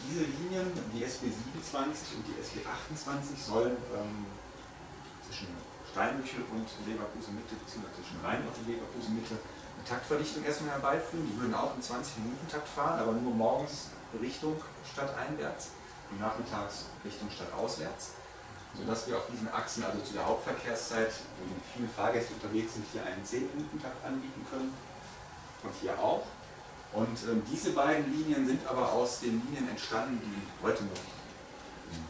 Diese Linien, die SB 27 und die SB 28, sollen ähm, zwischen Steinbüchel und Leverkusen Mitte, beziehungsweise zwischen Rheindorf und Leverkusen Mitte, eine Taktverdichtung erstmal herbeiführen. Die würden auch im 20-Minuten-Takt fahren, aber nur morgens Richtung stadteinwärts und nachmittags Richtung stadtauswärts. Sodass wir auf diesen Achsen, also zu der Hauptverkehrszeit, wo viele Fahrgäste unterwegs sind, hier einen 10-Minuten-Takt anbieten können. Und hier auch. Und ähm, diese beiden Linien sind aber aus den Linien entstanden, die heute noch ähm,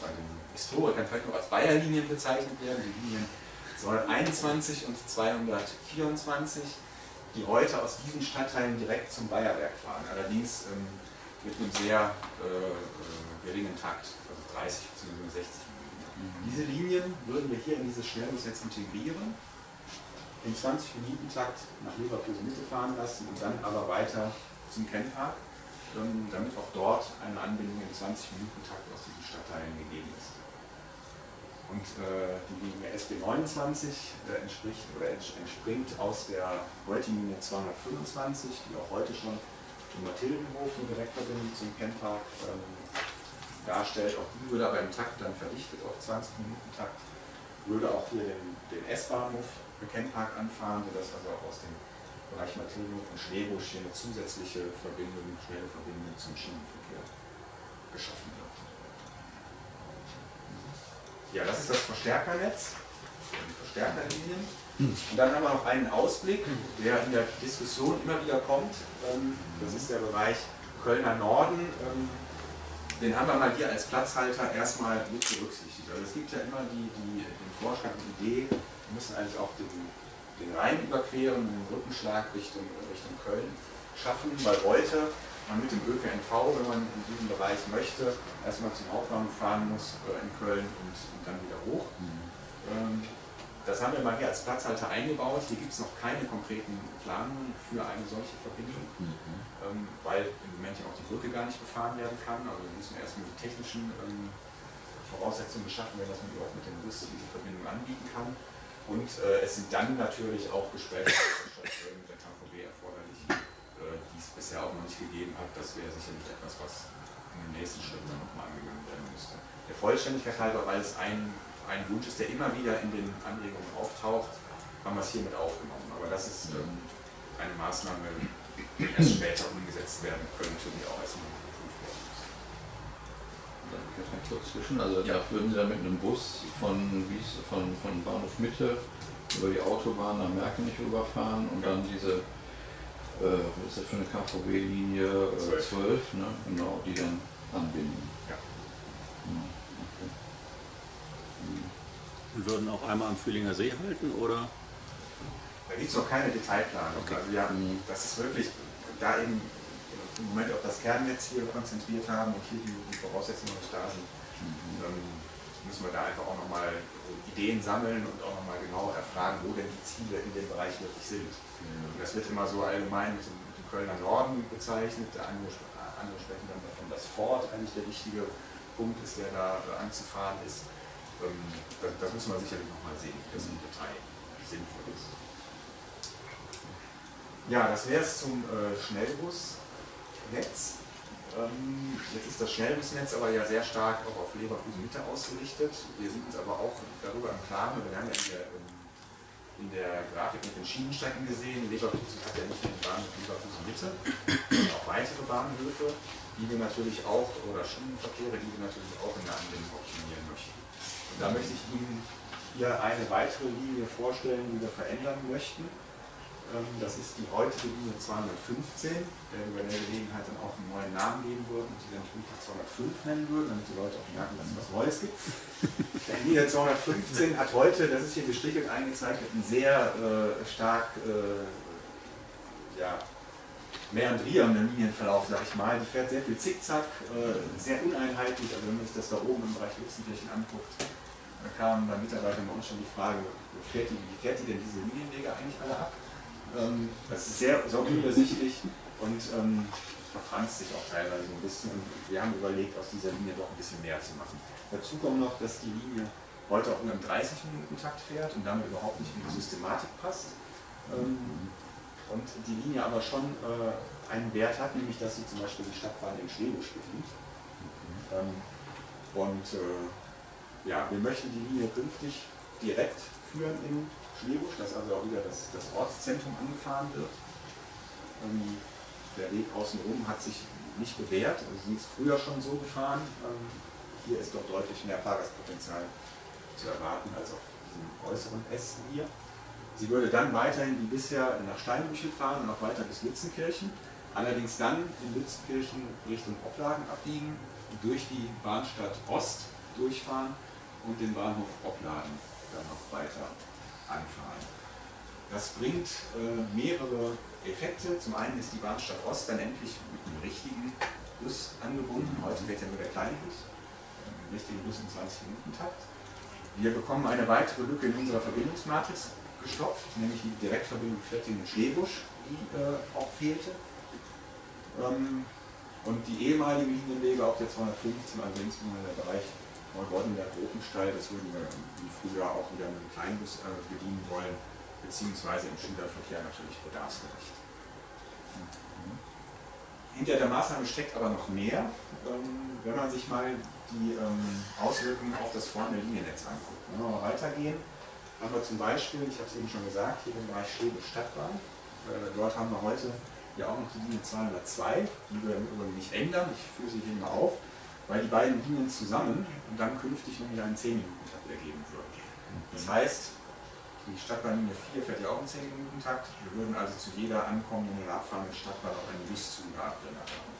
bei den Historikern vielleicht noch als Bayer-Linien bezeichnet werden, die Linien 221 und 224, die heute aus diesen Stadtteilen direkt zum Bayerwerk fahren. Allerdings ähm, mit einem sehr äh, äh, geringen Takt, also 30 bzw. 60 Minuten. Diese Linien würden wir hier in dieses Schnellbusnetz integrieren im 20-Minuten-Takt nach Leverkusen Mitte fahren lassen und dann aber weiter zum Kennpark, ähm, damit auch dort eine Anbindung im 20-Minuten-Takt aus diesen Stadtteilen gegeben ist. Und äh, die Linie SB 29 äh, entspricht oder ents entspringt aus der heutigen Linie 225, die auch heute schon im Mathildenhof eine Direktverbindung zum Kennpark ähm, darstellt. Auch die würde aber im Takt dann verdichtet auf 20 Minuten Takt, würde auch hier den, den S-Bahnhof Kennpark anfahren, sodass also auch aus dem Bereich Mathildenhof und Schlebusch hier eine zusätzliche Verbindung, schnelle Verbindung zum Schienenverkehr geschaffen wird. Ja, das ist das Verstärkernetz, die Verstärkerlinien. Und dann haben wir noch einen Ausblick, der in der Diskussion immer wieder kommt. Ähm, Das ist der Bereich Kölner Norden. Ähm, Den haben wir mal hier als Platzhalter erstmal mit berücksichtigt. Also es gibt ja immer die, die, den Vorschlag und Idee, wir müssen eigentlich auch den, den Rhein überqueren, den Brückenschlag Richtung, Richtung Köln schaffen, weil heute man mit dem ÖPNV, wenn man in diesem Bereich möchte, erstmal zum Hauptbahnhof fahren muss in Köln und, und dann wieder hoch. Ähm, das haben wir mal hier als Platzhalter eingebaut. Hier gibt es noch keine konkreten Planungen für eine solche Verbindung, ähm, weil im Moment ja auch die Brücke gar nicht befahren werden kann. Also wir müssen erstmal die technischen ähm, Voraussetzungen geschaffen werden, dass man überhaupt mit dem Bus diese Verbindung anbieten kann. Und äh, es sind dann natürlich auch Gespräche mit der KVB erforderlich, äh, die es bisher auch noch nicht gegeben hat. Das wäre sicherlich etwas, was in den nächsten Schritten dann nochmal angegangen werden müsste. Der Vollständigkeit halber, weil es ein, ein Wunsch ist, der immer wieder in den Anregungen auftaucht, haben wir es hier mit aufgenommen. Aber das ist ähm, eine Maßnahme, die erst später umgesetzt werden könnte, die auch erstmal. Mal kurz zwischen. Also Ja. da würden Sie dann mit einem Bus von, Wies, von, von Bahnhof Mitte über die Autobahn nach Merkenich rüberfahren und dann diese, äh, was ist das für eine KVB-Linie äh, Zwölf. 12, ne? genau, die dann anbinden. Ja. Hm, okay. Wir würden auch einmal am Fühlinger See halten oder? Da gibt es noch keine Detailplanung. Okay. Also ja, Mhm. das ist wirklich, da eben im Moment auf das Kernnetz hier konzentriert haben und hier die, die Voraussetzungen noch da sind, ähm, müssen wir da einfach auch nochmal Ideen sammeln und auch nochmal genau erfragen, wo denn die Ziele in dem Bereich wirklich sind. Und das wird immer so allgemein mit dem, mit dem Kölner Norden bezeichnet. Der andere, sp- andere sprechen dann davon, dass Ford eigentlich der wichtige Punkt ist, der da äh, anzufahren ist. Ähm, das, das müssen wir sicherlich nochmal sehen, wie das im Detail sinnvoll ist. Ja, das wäre es zum äh, Schnellbusnetz. Ähm, jetzt ist das Schnellbusnetz aber ja sehr stark auch auf Leverkusen Mitte ausgerichtet. Wir sind uns aber auch darüber im Klaren, wir haben ja in der, ähm, in der Grafik mit den Schienenstrecken gesehen, Leverkusen hat ja nicht nur den Bahnhof Leverkusen Mitte, sondern auch weitere Bahnhöfe, die wir natürlich auch, oder Schienenverkehre, die wir natürlich auch in der Anbindung optimieren möchten. Und da möchte ich Ihnen hier eine weitere Linie vorstellen, die wir verändern möchten. Ähm, Das ist die heutige Linie 215, der wir bei der Gelegenheit dann auch einen neuen Namen geben würden und die dann künftig 205 nennen würden, damit die Leute auch merken, dass es was Neues gibt. Die Linie 215 hat heute, das ist hier gestrichelt eingezeichnet, einen sehr äh, stark äh, ja, meandrierenden Linienverlauf, sag ich mal. Die fährt sehr viel Zickzack, äh, sehr uneinheitlich. Also wenn man sich das da oben im Bereich Luxemburg anguckt, da kam bei Mitarbeitern bei uns schon die Frage, fährt die, wie fährt die denn diese Linienwege eigentlich alle ab? Ähm, das ist sehr, sehr unübersichtlich und ähm, verfranst sich auch teilweise ein bisschen. Wir haben überlegt, aus dieser Linie doch ein bisschen mehr zu machen. Dazu kommt noch, dass die Linie heute auch nur im 30-Minuten-Takt fährt und damit überhaupt nicht in die Systematik passt. Ähm, und die Linie aber schon äh, einen Wert hat, nämlich dass sie zum Beispiel die Stadtbahn in Schlebusch bedient. Ähm, und äh, ja, wir möchten die Linie künftig direkt führen in Schlebusch, dass also auch wieder das, das Ortszentrum angefahren wird. Ähm, der Weg außenrum hat sich nicht bewährt, also sie ist früher schon so gefahren. Ähm, hier ist doch deutlich mehr Fahrgastpotenzial zu erwarten als auf diesen äußeren Ästen hier. Sie würde dann weiterhin wie bisher nach Steinbüchel fahren und auch weiter bis Lützenkirchen, allerdings dann in Lützenkirchen Richtung Oplagen abbiegen, durch die Bahnstadt Ost durchfahren und den Bahnhof Opladen dann noch weiter anfahren. Das bringt äh, mehrere Effekte. Zum einen ist die Bahnstadt Ost dann endlich mit einem richtigen Bus angebunden. Heute fährt ja nur der kleine Bus, einen richtigen Bus im 20-Minuten-Takt. Wir bekommen eine weitere Lücke in unserer Verbindungsmatrix gestopft, nämlich die Direktverbindung Viertingen-Schlebusch, die äh, auch fehlte. Ähm, und die ehemaligen Linienwege auf der 215, also insbesondere der Bereich Neuboddenberg, Rotenstein, das würden wir wie früher auch wieder mit einem Kleinbus äh, bedienen wollen, beziehungsweise im Schülerverkehr natürlich bedarfsgerecht. Hinter der Maßnahme steckt aber noch mehr, ähm, wenn man sich mal die ähm, Auswirkungen auf das vorhandene Liniennetz anguckt. Wenn wir mal weitergehen, haben wir zum Beispiel, ich habe es eben schon gesagt, hier im Bereich Schwäbisch Stadtbahn. Äh, dort haben wir heute ja auch noch die Linie 202, die wir im Übrigen nicht ändern. Ich führe sie hier mal auf, weil die beiden Linien zusammen und dann künftig nämlich einen 10-Minuten-Takt ergeben würden. Das heißt, die Stadtbahnlinie 4 fährt ja auch im 10-Minuten-Takt. Wir würden also zu jeder ankommenden oder abfahrenden Stadtbahn auch einen Buszugabringer haben.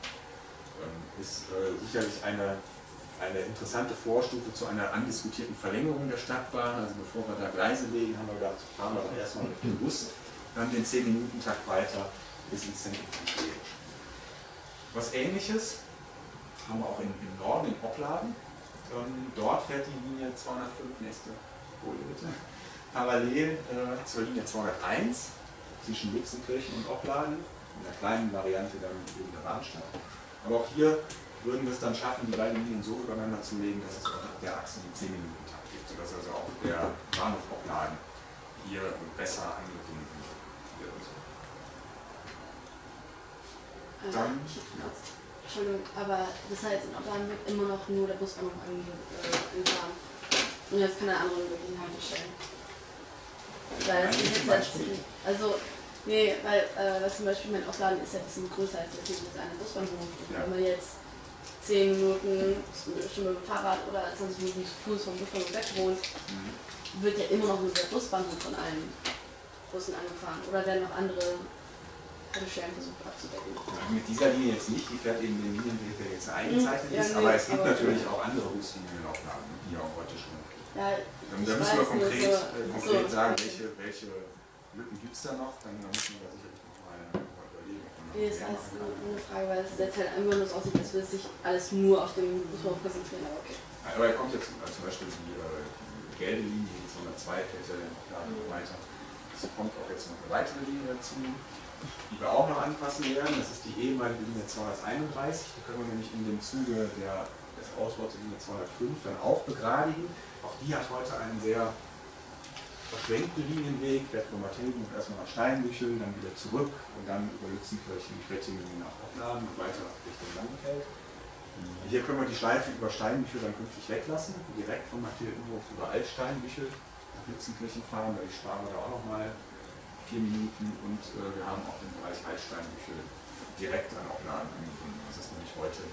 Ähm, ist äh, sicherlich eine, eine interessante Vorstufe zu einer andiskutierten Verlängerung der Stadtbahn. Also bevor wir da Gleise legen, haben wir gedacht, fahren wir doch erstmal mit dem Bus, dann den 10-Minuten-Takt weiter bis ins Zentrum von Schwäbisch. Was ähnliches haben wir auch in, im Norden, in Opladen. Ähm, dort fährt die Linie 205 nächste Folie bitte parallel äh, zur Linie 201 zwischen Lützenkirchen und Opladen, in der kleinen Variante dann neben der Bahnstadt. Aber auch hier würden wir es dann schaffen, die beiden Linien so übereinander zu legen, dass es auf der Achse einen 10 Minuten Takt gibt, sodass also auch der Bahnhof Opladen hier besser angebunden wird. Äh, Dann- ich, Entschuldigung, aber das heißt, in Opladen wird immer noch nur der Busbahnhof angefahren. Äh, und jetzt keine anderen möglichen Haltestellen. Weil es ist jetzt also, nee, weil, äh, was zum Beispiel mein Aufladen ist ja ein bisschen größer als jetzt mit einer Busbahnhof. Ja. Wenn man jetzt 10 Minuten bestimmt mit dem Fahrrad oder 20 Minuten zu Fuß vom Busbahnhof weg wohnt, Mhm. wird ja immer noch nur der Busbahnhof von allen Bussen angefahren. Oder werden noch andere Haltestellen versucht abzudecken. Ja, Mit dieser Linie jetzt nicht, die fährt eben den Linienweg, der jetzt eingezeichnet Ja, ist, aber es gibt natürlich auch andere Buslinienaufnahmen, die auch heute schon. Ja, Da müssen wir konkret, so- äh, so, konkret sagen, welche, welche Lücken gibt es da noch, dann dann müssen wir da sicherlich noch mal mal überlegen. noch Nee, das kann. nur eine Frage, weil es jetzt halt einfach nur so aussieht, als würde sich alles nur auf dem Busbahnhof konzentrieren, aber okay. Aber er kommt jetzt äh, zum Beispiel die, äh, die gelbe Linie, die 202, fährt ja dann gerade noch weiter. Es kommt auch jetzt noch eine weitere Linie dazu, die wir auch noch anpassen werden. Das ist die ehemalige Linie 231. Die können wir nämlich in dem Zuge der, des Ausbaus der Linie 205 dann auch begradigen. Auch die hat heute einen sehr verschwenkten Linienweg, fährt von Martinenbuch erstmal nach Steinbüchel, dann wieder zurück und dann über Lützenkirchen, Quettingen nach Opladen und weiter Richtung Langenfeld. Hier können wir die Schleife über Steinbüchel dann künftig weglassen, direkt von Mathildenhof über Altsteinbüchel nach Lützenkirchen fahren, da sparen wir da auch nochmal vier Minuten und äh, wir haben auch den Bereich Altsteinbüchel direkt an Opladen angebunden, was es nämlich heute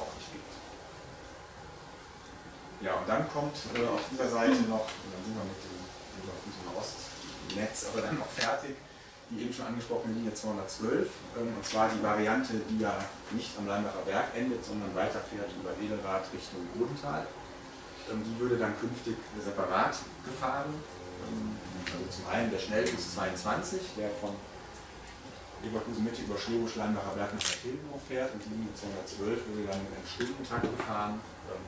auch nicht gibt. Ja, und dann kommt äh, auf dieser Seite noch, und dann sind wir mit dem Leverkusen Ostnetz aber dann noch fertig, die eben schon angesprochene Linie 212, ähm, und zwar die Variante, die ja nicht am Leimacher Berg endet, sondern weiterfährt über Edelrad Richtung Bodental. Ähm, die würde dann künftig separat gefahren. Ähm, also zum einen der Schnellbus 22, der von Leverkusen Mitte über Schlebusch, Leimacher Berg nach Hildenhof fährt und die Linie 212 würde dann im Stundentakt gefahren. Ähm,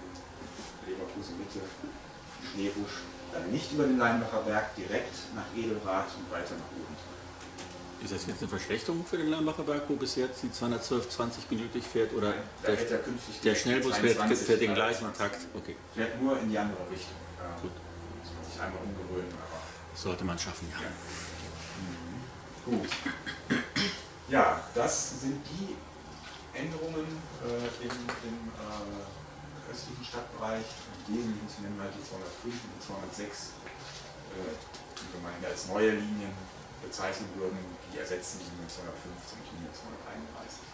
Leverkusen Mitte, Schlebusch, dann nicht über den Leinbacher Berg, direkt nach Edelrad und weiter nach Bodental. Ist das jetzt eine Verschlechterung für den Lambacher Berg, wo bis jetzt die 212 20 benötigt fährt? Oder Da der, er der die Schnellbus fährt, 22, fährt den gleichen 23. Takt? Okay, Fährt nur in die andere Richtung. Gut. Einmal umgewöhnen, aber sollte man schaffen, ja. ja. Gut. Ja, das sind die Änderungen äh, im, im äh, östlichen Stadtbereich. Im Wesentlichen nennen wir halt die 205 und die 206, äh, die wir mal als neue Linien bezeichnen würden, die ersetzen die Linie 215 und die Linie 231.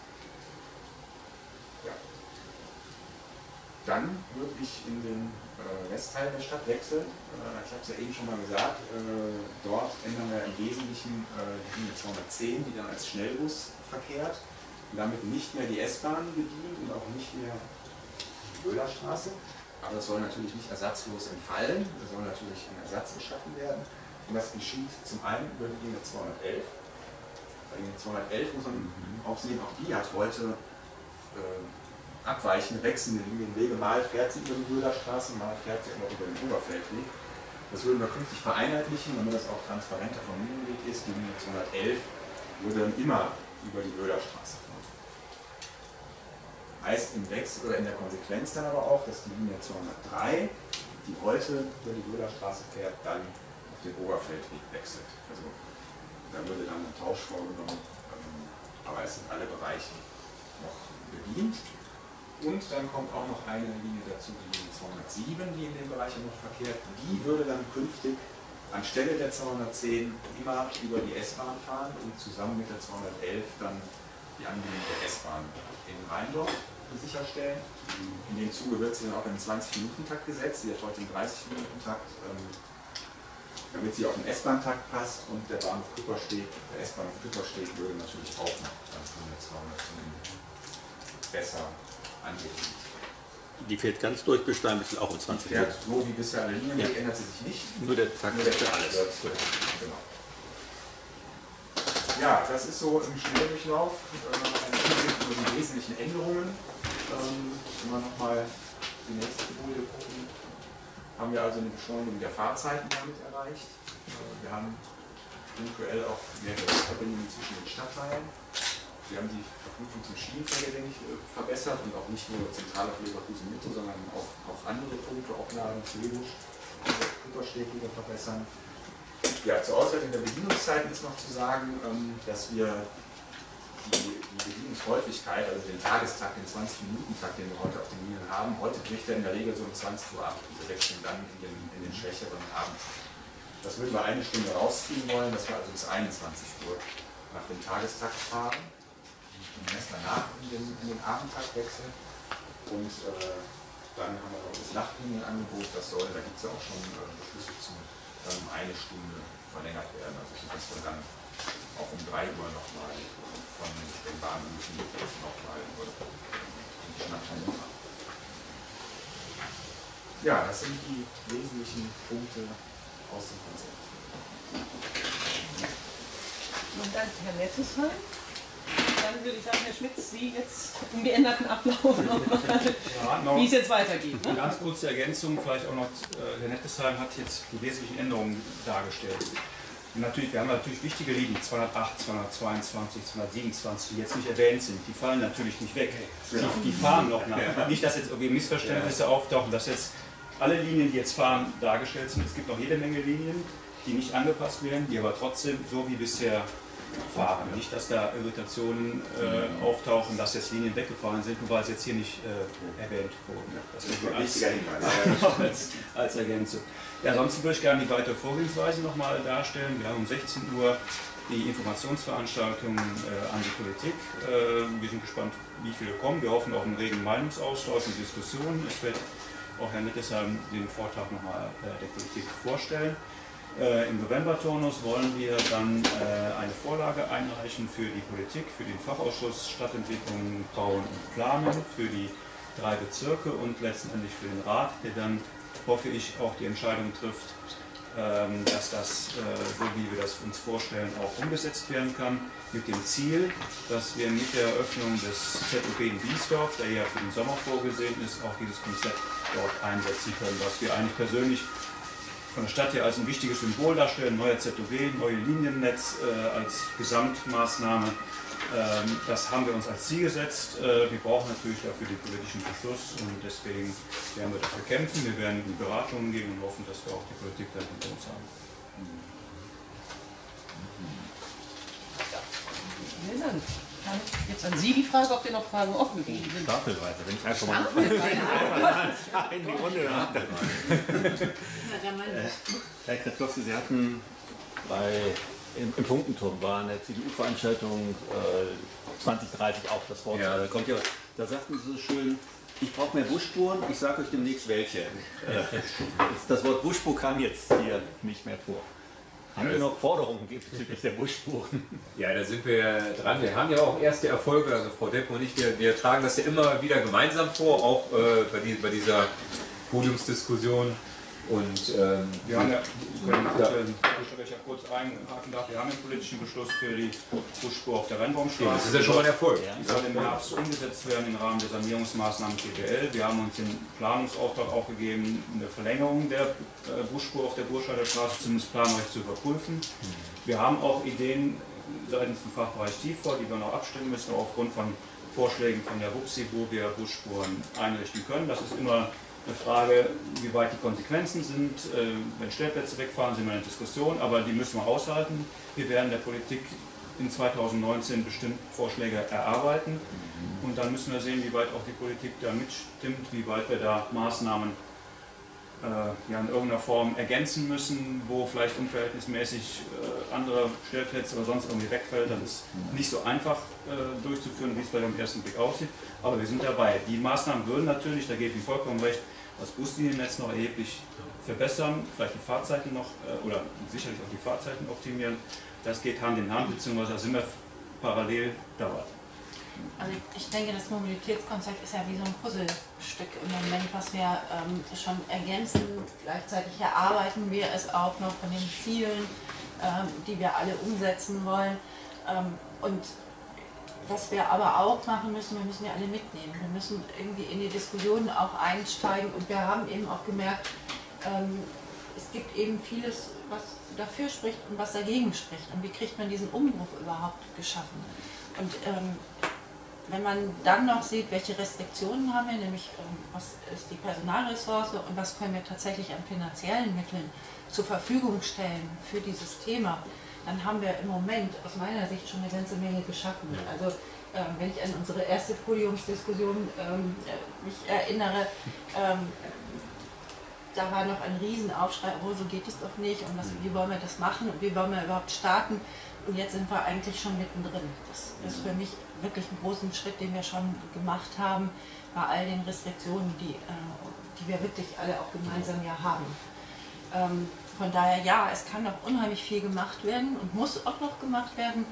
Ja. Dann würde ich in den äh, Westteil der Stadt wechseln. Äh, ich habe es ja eben schon mal gesagt, äh, dort ändern wir im Wesentlichen die Linie 210, die dann als Schnellbus verkehrt und damit nicht mehr die S-Bahn bedient und auch nicht mehr die Böhlerstraße. Aber das soll natürlich nicht ersatzlos entfallen, da soll natürlich ein Ersatz geschaffen werden. Und das geschieht zum einen über die Linie 211. Bei Linie 211 muss man auch sehen, auch die hat heute abweichende, wechselnde Linienwege. Mal fährt sie über die Böhlerstraße, mal fährt sie aber über den Oberfeldweg. Das würden wir künftig vereinheitlichen, damit das auch transparenter vom Linienweg ist. Die Linie 211 würde dann immer über die Böhlerstraße fahren. Heißt im Wechsel oder in der Konsequenz dann aber auch, dass die Linie 203, die heute über die Böhlerstraße fährt, dann auf den Oberfeldweg wechselt. Also da würde dann ein Tausch vorgenommen, ähm, aber es sind alle Bereiche noch bedient. Und dann kommt auch noch eine Linie dazu, die Linie 207, die in dem Bereich noch verkehrt. Die würde dann künftig anstelle der 210 immer über die S-Bahn fahren und zusammen mit der 211 dann die der S-Bahn in Rheindorf sicherstellen. In dem Zuge wird sie dann auch in 20-Minuten-Takt gesetzt. Sie hat heute einen 30-Minuten-Takt, ähm, damit sie auf den S-Bahn-Takt passt und der Bahnhof Küppersteg, der S-Bahnhof Küppersteg würde natürlich auch noch dann von der 210 besser anbieten. Die fährt ganz durch bis Steinbüttel auch um 20 Fährt Minuten. so wie bisher alle Linien, Ja. ändert sie sich nicht. Nur der Takt Nur der für alles. Genau. Ja, das ist so im Schnelldurchlauf äh, über die wesentlichen Änderungen. Ähm, wenn wir nochmal die nächste Folie gucken, haben wir also eine Beschleunigung der Fahrzeiten damit erreicht. Äh, wir haben punktuell auch mehr Verbindungen zwischen den Stadtteilen. Wir haben die Verknüpfung zum Schienenverkehr, denke ich, äh, verbessert und auch nicht nur zentral auf Leverkusen Mitte, sondern auch, auch andere Punkte, Opladen, Schlebusch, Küppersteg wieder verbessern. Ja, zur Auswertung der Bedienungszeiten ist noch zu sagen, ähm, dass wir die, die Bedienungshäufigkeit, also den Tagestakt, den 20-Minuten-Takt, den wir heute auf den Linien haben, heute bricht er in der Regel so um 20 Uhr ab. Wir wechseln dann in den, in den schwächeren Abend. Das würden wir eine Stunde rausziehen wollen, dass wir also bis 21 Uhr nach dem Tagestakt fahren. Und erst danach in den, in den Abendtaktwechsel. Und äh, dann haben wir noch das Nachtlinienangebot, das soll, da gibt es ja auch schon äh, Beschlüsse zu, ähm, eine Stunde verlängert werden. Also dass wir dann auch um 3 Uhr nochmal von den Bahnhöfen nochmal in die Stadtteile fahren. Ja, das sind die wesentlichen Punkte aus dem Konzept. Vielen Dank, Herr Nettesheim. Dann würde ich sagen, Herr Schmitz, Sie jetzt im geänderten Ablauf nochmal, Ja, noch wie es jetzt weitergeht. eine Ne? ganz kurze Ergänzung, vielleicht auch noch, äh, Herr Nettesheim hat jetzt die wesentlichen Änderungen dargestellt. Und natürlich, wir haben natürlich wichtige Linien, 208, 222, 227, die jetzt nicht erwähnt sind. Die fallen natürlich nicht weg. Die, die fahren noch nach. Nicht, dass jetzt irgendwie Missverständnisse auftauchen, dass jetzt alle Linien, die jetzt fahren, dargestellt sind. Es gibt noch jede Menge Linien, die nicht angepasst werden, die aber trotzdem so wie bisher fahren. Nicht, dass da Irritationen äh, auftauchen, dass jetzt Linien weggefallen sind, nur weil es jetzt hier nicht äh, erwähnt wurden. Das ist ein wichtiger Hinweis. als, als Ergänzung. Ja, ansonsten würde ich gerne die weitere Vorgehensweise nochmal darstellen. Wir haben um 16 Uhr die Informationsveranstaltung äh, an die Politik. Äh, wir sind gespannt, wie viele kommen. Wir hoffen auf einen regen Meinungsaustausch und Diskussionen. Es wird auch Herr Nittesheim den Vortrag nochmal äh, der Politik vorstellen. Äh, Im November-Turnus wollen wir dann äh, eine Vorlage einreichen für die Politik, für den Fachausschuss Stadtentwicklung, Bauen und Planen, für die drei Bezirke und letztendlich für den Rat, der dann, hoffe ich, auch die Entscheidung trifft, ähm, dass das, äh, so wie wir das uns vorstellen, auch umgesetzt werden kann, mit dem Ziel, dass wir mit der Eröffnung des ZOB in Biesdorf, der ja für den Sommer vorgesehen ist, auch dieses Konzept dort einsetzen können, was wir eigentlich persönlich von der Stadt hier als ein wichtiges Symbol darstellen, neuer ZOB, neue Liniennetz äh, als Gesamtmaßnahme. Ähm, das haben wir uns als Ziel gesetzt. Äh, wir brauchen natürlich dafür den politischen Beschluss und deswegen werden wir dafür kämpfen. Wir werden in Beratungen gehen und hoffen, dass wir auch die Politik dann hinter uns haben. Vielen Dank. Jetzt an Sie die Frage, ob dir noch Fragen offen geblieben sind. Stapelweise, wenn ich einfach mal in die Runde. Ja. Herr Kretkowski, Sie hatten bei, im, im Funkenturm war eine CDU-Veranstaltung äh, 2030 auch das Wort. Ja. äh, kommt ja, da sagten Sie so schön, ich brauche mehr Busspuren, ich sage euch demnächst welche. Äh, das- Wort Busspur kam jetzt hier nicht mehr vor. Haben wir noch Forderungen bezüglich der Busspuren? Ja, da sind wir dran. Wir haben ja auch erste Erfolge, also Frau Depp und ich, wir, wir tragen das ja immer wieder gemeinsam vor, auch äh, bei, die, bei dieser Podiumsdiskussion. Und ähm, Wir haben ja, können, Ja. äh, ich ja kurz einhaken darf, wir haben den politischen Beschluss für die Busspur auf der Rennbaumstraße. das ist ja schon mal ein Erfolg. Die soll im Herbst umgesetzt werden im Rahmen der Sanierungsmaßnahmen TBL. Wir haben uns den Planungsauftrag auch gegeben, eine Verlängerung der äh, Busspur auf der Burscheider Straße zumindest planerisch zu überprüfen. Wir haben auch Ideen seitens dem Fachbereich Tiefbau, die wir noch abstimmen müssen, aufgrund von Vorschlägen von der WUPSI, wo wir Busspuren einrichten können. Das ist immer eine Frage, wie weit die Konsequenzen sind. Äh, Wenn Stellplätze wegfahren, sind wir in der Diskussion, aber die müssen wir aushalten. Wir werden der Politik in 2019 bestimmt Vorschläge erarbeiten und dann müssen wir sehen, wie weit auch die Politik da mitstimmt, wie weit wir da Maßnahmen äh, ja, in irgendeiner Form ergänzen müssen, wo vielleicht unverhältnismäßig äh, andere Stellplätze oder sonst irgendwie wegfällt. Das ist nicht so einfach äh, durchzuführen, wie es bei dem ersten Blick aussieht, aber wir sind dabei. Die Maßnahmen würden natürlich, da ich Ihnen vollkommen recht, das Busliniennetz noch erheblich verbessern, vielleicht die Fahrzeiten noch äh, oder sicherlich auch die Fahrzeiten optimieren. Das geht Hand in Hand, beziehungsweise sind wir parallel dabei. Also ich denke, das Mobilitätskonzept ist ja wie so ein Puzzlestück im Moment, was wir ähm, schon ergänzen. Gleichzeitig erarbeiten wir es auch noch von den Zielen, ähm, die wir alle umsetzen wollen. Ähm, und was wir aber auch machen müssen, wir müssen ja alle mitnehmen. Wir müssen irgendwie in die Diskussionen auch einsteigen und wir haben eben auch gemerkt, ähm, es gibt eben vieles, was dafür spricht und was dagegen spricht. Und wie kriegt man diesen Umbruch überhaupt geschaffen? Und ähm, wenn man dann noch sieht, welche Restriktionen haben wir, nämlich ähm, was ist die Personalressource und was können wir tatsächlich an finanziellen Mitteln zur Verfügung stellen für dieses Thema, dann haben wir im Moment aus meiner Sicht schon eine ganze Menge geschaffen. Also ähm, wenn ich an unsere erste Podiumsdiskussion ähm, äh, mich erinnere, ähm, da war noch ein Riesenaufschrei, oh, so geht es doch nicht und was, wie wollen wir das machen und wie wollen wir überhaupt starten. Und jetzt sind wir eigentlich schon mittendrin. Das ist für mich wirklich ein großen Schritt, den wir schon gemacht haben, bei all den Restriktionen, die, äh, die wir wirklich alle auch gemeinsam ja haben. Von daher, ja, es kann noch unheimlich viel gemacht werden und muss auch noch gemacht werden.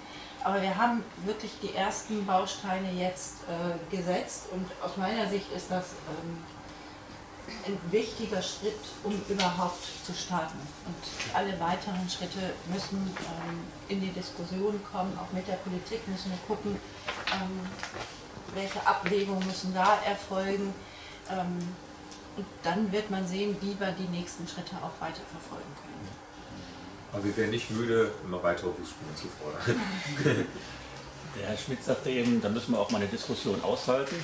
Aber wir haben wirklich die ersten Bausteine jetzt äh, gesetzt und aus meiner Sicht ist das ähm, ein wichtiger Schritt, um überhaupt zu starten. Und alle weiteren Schritte müssen ähm, in die Diskussion kommen, auch mit der Politik müssen wir gucken, ähm, welche Abwägungen müssen da erfolgen. Ähm, und dann wird man sehen, wie wir die nächsten Schritte auch weiter verfolgen können. Aber wir werden nicht müde, immer weitere Busspuren zu fordern. Der Herr Schmidt sagte eben, da müssen wir auch mal eine Diskussion aushalten.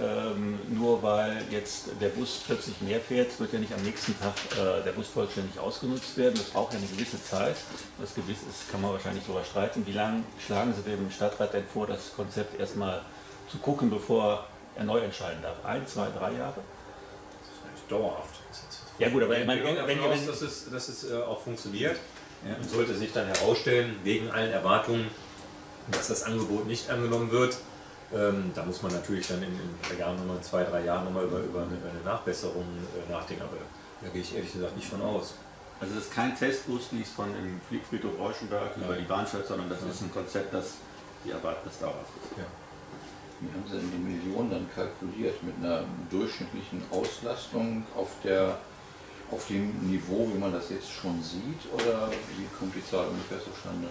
Ähm, nur weil jetzt der Bus plötzlich mehr fährt, wird ja nicht am nächsten Tag äh, der Bus vollständig ausgenutzt werden. Das braucht ja eine gewisse Zeit. Was gewiss ist, kann man wahrscheinlich darüber streiten. Wie lange schlagen Sie dem Stadtrat denn vor, das Konzept erstmal zu gucken, bevor er neu entscheiden darf? Ein, zwei, drei Jahre? Dauerhaft. Ja gut, aber Ich meine, wenn, wenn, aus, dass es, dass es äh, auch funktioniert. Und sollte sich dann herausstellen, wegen allen Erwartungen, dass das Angebot nicht angenommen wird, ähm, da muss man natürlich dann in, in Jahren nochmal, zwei, drei Jahren nochmal über, über, eine, eine Nachbesserung äh, nachdenken. Aber da gehe ich ehrlich gesagt nicht von aus. Also das ist kein Testbus, wie es von dem Friedhof Reuschenberg über die Bahnstadt, sondern das ist ein Konzept, das die erwarten, das dauerhaft ist. Ja. Wie haben Sie denn die Millionen dann kalkuliert? Mit einer durchschnittlichen Auslastung auf, der, auf dem Niveau, wie man das jetzt schon sieht? Oder wie kommt die Zahl ungefähr zustande?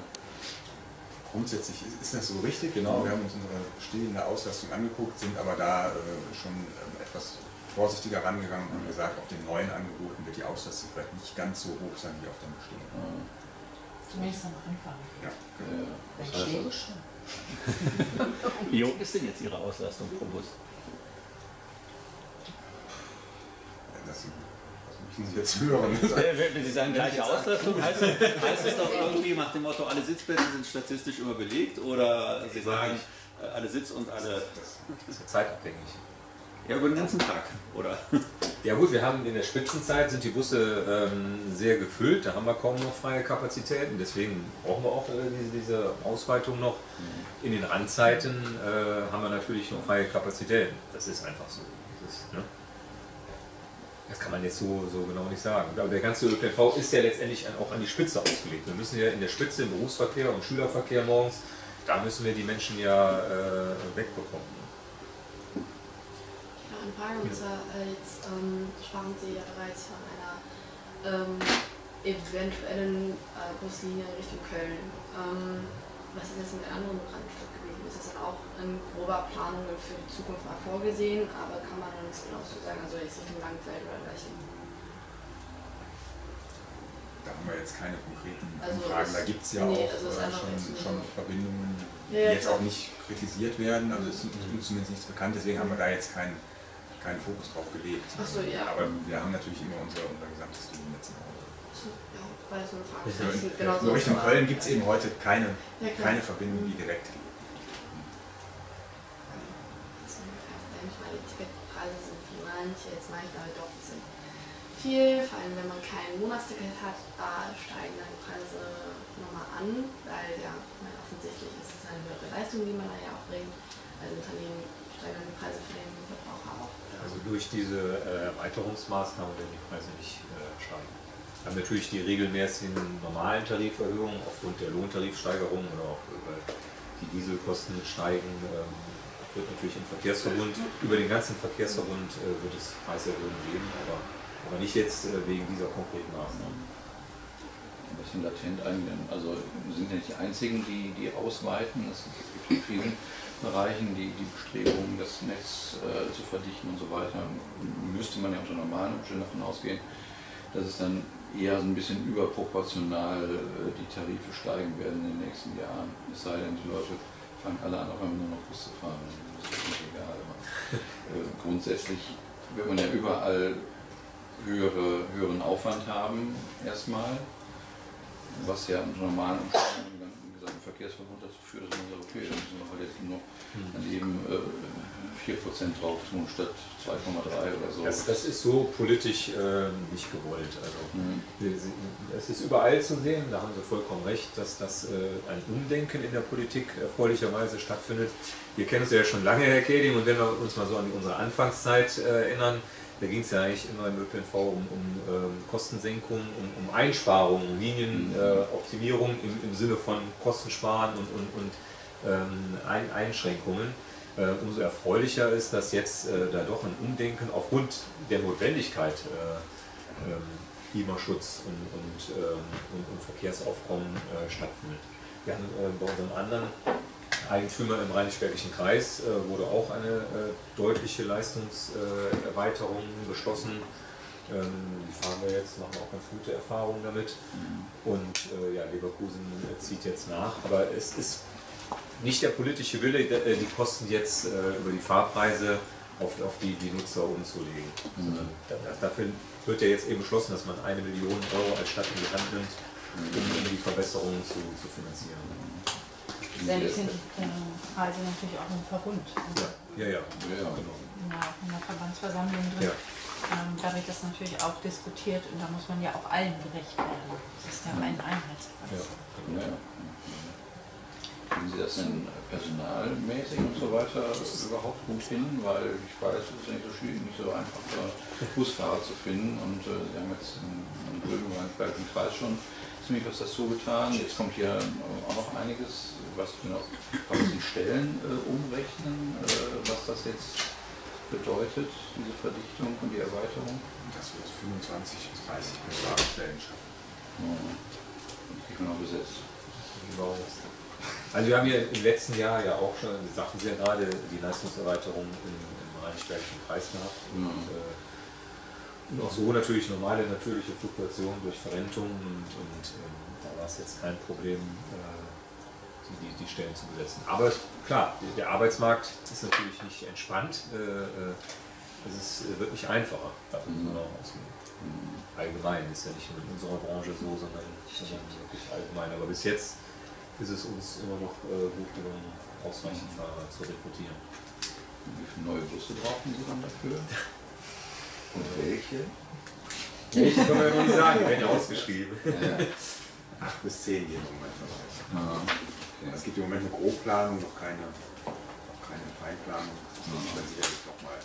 Grundsätzlich ist, das so richtig, genau. Wir haben uns unsere bestehende Auslastung angeguckt, sind aber da äh, schon ähm, etwas vorsichtiger rangegangen und haben gesagt, auf den neuen Angeboten wird die Auslastung vielleicht nicht ganz so hoch sein wie auf den bestehenden. Zumindest am Anfang. Ja. Ja. Wenn Das heißt, schon. Wie hoch ist denn jetzt Ihre Auslastung pro Bus? Das, das müssen Sie jetzt hören. Äh, Wenn Sie sagen gleiche Auslastung, heißt das, heißt das doch irgendwie nach dem Motto, alle Sitzplätze sind statistisch überbelegt oder Sie sagen, äh, alle Sitz- und alle... Das ist ja zeitabhängig. Ja, über den ganzen Tag, oder? Ja gut, wir haben in der Spitzenzeit sind die Busse ähm, sehr gefüllt, da haben wir kaum noch freie Kapazitäten, deswegen brauchen wir auch äh, diese, diese Ausweitung noch. In den Randzeiten äh, haben wir natürlich noch freie Kapazitäten, das ist einfach so. Das, ist, ne? das kann man jetzt so, so genau nicht sagen. Aber der ganze ÖPNV ist ja letztendlich auch an die Spitze ausgelegt. Wir müssen ja in der Spitze im Berufsverkehr und Schülerverkehr morgens, da müssen wir die Menschen ja äh, wegbekommen. Frage, und zwar äh, jetzt ähm, sprachen Sie ja bereits von einer ähm, eventuellen äh, Buslinie in Richtung Köln. Ähm, was ist jetzt mit anderen Randstück gewesen? Ist das dann auch in grober Planung für die Zukunft mal vorgesehen, aber kann man noch nichts genau zu sagen, also jetzt Richtung Langfeld oder dergleichen? Da haben wir jetzt keine konkreten Also Anfragen. es- Da gibt es ja nee, auch also äh, schon, schon so- Verbindungen, die Ja, jetzt auch nicht kritisiert werden. Also es ist uns zumindest nichts bekannt, deswegen haben wir da jetzt keinen, keinen Fokus drauf gelegt. Ach so, ja. Aber wir haben natürlich immer unser, unser gesamtes Liniennetz im Auge. So, ja, das nur eine ist in genau so Richtung. Köln gibt es eben heute keine, Ja, keine Verbindung, die direkt geht. Die Ticketpreise sind für manche jetzt manchmal doch ein bisschen viel, vor allem wenn man kein Monatsticket hat, da steigen dann die Preise nochmal an, weil ja, meine, offensichtlich ist es eine höhere Leistung, die man da ja auch bringt. Also Unternehmen steigen dann die Preise für den. Also durch diese äh, Erweiterungsmaßnahmen werden die Preise nicht äh, steigen. Wir haben natürlich die regelmäßigen normalen Tariferhöhungen aufgrund der Lohntarifsteigerung oder auch weil die Dieselkosten steigen. Ähm, wird natürlich im Verkehrsverbund, über den ganzen Verkehrsverbund äh, wird es Preiserhöhungen geben, aber, aber nicht jetzt wegen dieser konkreten Maßnahmen. Ein bisschen latent eingehen. Also sind ja nicht die Einzigen, die, die ausweiten. Es gibt in vielen Bereichen die, die Bestrebungen, das Netz äh, zu verdichten und so weiter. Müsste man ja unter normalen Umständen davon ausgehen, dass es dann eher so ein bisschen überproportional äh, die Tarife steigen werden in den nächsten Jahren. Es sei denn, die Leute fangen alle an, auf einmal nur noch Bus zu fahren. Das ist nicht egal. Aber, äh, grundsätzlich wird man ja überall höhere, höheren Aufwand haben, erstmal, was ja unter normalen Umständen seinem Verkehrsverbund dazu führt, dass man sagt, okay, dann müssen wir halt jetzt noch dann eben äh, 4% drauf tun statt 2,3 oder so. Das, das ist so politisch äh, nicht gewollt. Also, Es ist überall zu sehen, da haben Sie vollkommen recht, dass das äh, ein Umdenken in der Politik erfreulicherweise stattfindet. Wir kennen uns ja schon lange, Herr Keding, und wenn wir uns mal so an unsere Anfangszeit äh, erinnern, da ging es ja eigentlich immer im ÖPNV um, um ähm, Kostensenkung, um, um Einsparungen, um Linienoptimierung äh, im, im Sinne von Kostensparen und, und, und ähm, Ein Einschränkungen. Äh, umso erfreulicher ist, dass jetzt äh, da doch ein Umdenken aufgrund der Notwendigkeit äh, ähm, Klimaschutz und, und, ähm, und, und Verkehrsaufkommen äh, stattfindet. Wir haben äh, bei unserem anderen Eigentümer im Rheinisch-Bergischen Kreis äh, wurde auch eine äh, deutliche Leistungserweiterung äh, beschlossen. Ähm, die fahren wir jetzt, machen auch ganz gute Erfahrungen damit. Mhm. Und äh, ja, Leverkusen zieht jetzt nach. Aber es ist nicht der politische Wille, äh, die Kosten jetzt äh, über die Fahrpreise auf, auf die, die Nutzer umzulegen. Mhm. Dafür wird ja jetzt eben beschlossen, dass man eine Million Euro als Stadt in die Hand nimmt, um die Verbesserungen zu, zu finanzieren. Letztendlich sind äh, Preise natürlich auch im Verbund. Ja, ja, ja. ja genau. In der, in der Verbandsversammlung drin. Ja. Ähm, da wird das natürlich auch diskutiert und da muss man ja auch allen gerecht werden. Das ist ja ein Einheitspreis. Ja, genau. Ja. Kriegen Sie das denn personalmäßig und so weiter überhaupt gut hin? Weil ich weiß, es ist nicht so schwierig, nicht so einfach Busfahrer zu finden und äh, Sie haben jetzt in, in Böhmen, im Kreis schon ziemlich was dazu getan. Jetzt kommt hier auch noch einiges was genau, kann man die Stellen äh, umrechnen, äh, was das jetzt bedeutet, diese Verdichtung und die Erweiterung? Das wird 25 bis 30 Personalstellen schaffen. Ja. Wie genau besetzt? Genau. Also wir haben ja im letzten Jahr ja auch schon, sagten Sie ja gerade, die Leistungserweiterung im, im Rheinisch-Bergischen Kreis gehabt. Mhm. Und, äh, und, auch so natürlich normale natürliche Fluktuation durch Verrentung und, und ähm, da war es jetzt kein Problem, äh, die, die Stellen zu besetzen. Aber klar, der Arbeitsmarkt ist natürlich nicht entspannt. Äh, äh, es ist, wird nicht einfacher, davon mhm. auch ausgehen. Allgemein ist ja nicht nur in unserer Branche so, sondern, sondern wirklich allgemein. Aber bis jetzt ist es uns immer noch äh, gut gelungen, ausreichend mhm. Fahrer zu rekrutieren. Wie viele neue Busse brauchen Sie dann dafür? Und welche? Welche können wir noch nicht sagen, die werden ja ausgeschrieben. Ja. Acht bis zehn gehen im Moment vorbei. Ja. Es gibt im Moment eine Grobplanung, noch keine, noch keine Feinplanung. Das muss ich dann sicherlich nochmal.